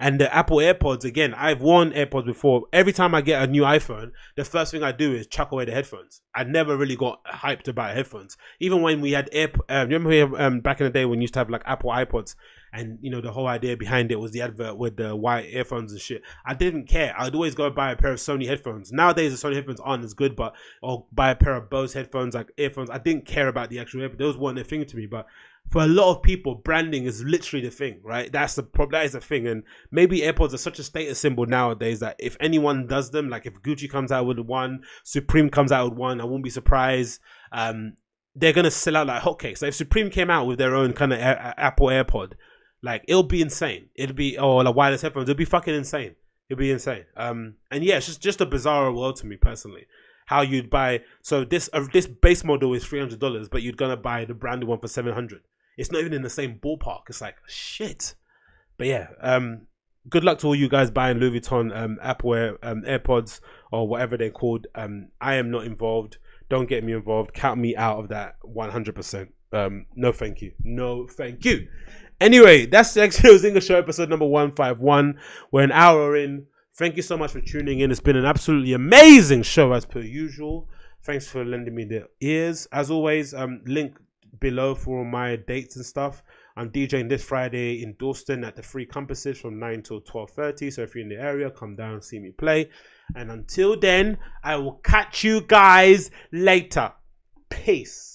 And the Apple AirPods, again, I've worn AirPods before. Every time I get a new iPhone, the first thing I do is chuck away the headphones. I never really got hyped about headphones. Even when we had Air, um, remember we, um, back in the day when you used to have like Apple iPods, and you know the whole idea behind it was the advert with the white earphones and shit. I didn't care. I'd always go buy a pair of Sony headphones. Nowadays the Sony headphones aren't as good, but or buy a pair of Bose headphones like earphones. I didn't care about the actual earphones. Those weren't a thing to me, but for a lot of people, branding is literally the thing, right? That's the problem. That is the thing, and maybe AirPods are such a status symbol nowadays that if anyone does them, like if Gucci comes out with one, Supreme comes out with one, I won't be surprised. Um, they're gonna sell out like hotcakes. Like if Supreme came out with their own kind of Apple AirPod, like it'll be insane. It'll be oh like wireless headphones. It'll be fucking insane. It'll be insane. Um, and yeah, it's just just a bizarre world to me personally. How you'd buy so this uh, this base model is three hundred dollars, but you're gonna buy the branded one for seven hundred. It's not even in the same ballpark. It's like shit. But yeah, um, good luck to all you guys buying Louis Vuitton um, Apple um, AirPods or whatever they're called. Um, I am not involved. Don't get me involved. Count me out of that 100%. Um, no, thank you. No, thank you. Anyway, that's the Agostinho Zinga Show, episode number 151. We're an hour in. Thank you so much for tuning in. It's been an absolutely amazing show as per usual. Thanks for lending me the ears. As always, um, link below for all my dates and stuff. I'm DJing this Friday in Dalston at the Three Compasses from 9 till 12.30. So if you're in the area, come down see me play. And until then, I will catch you guys later. Peace.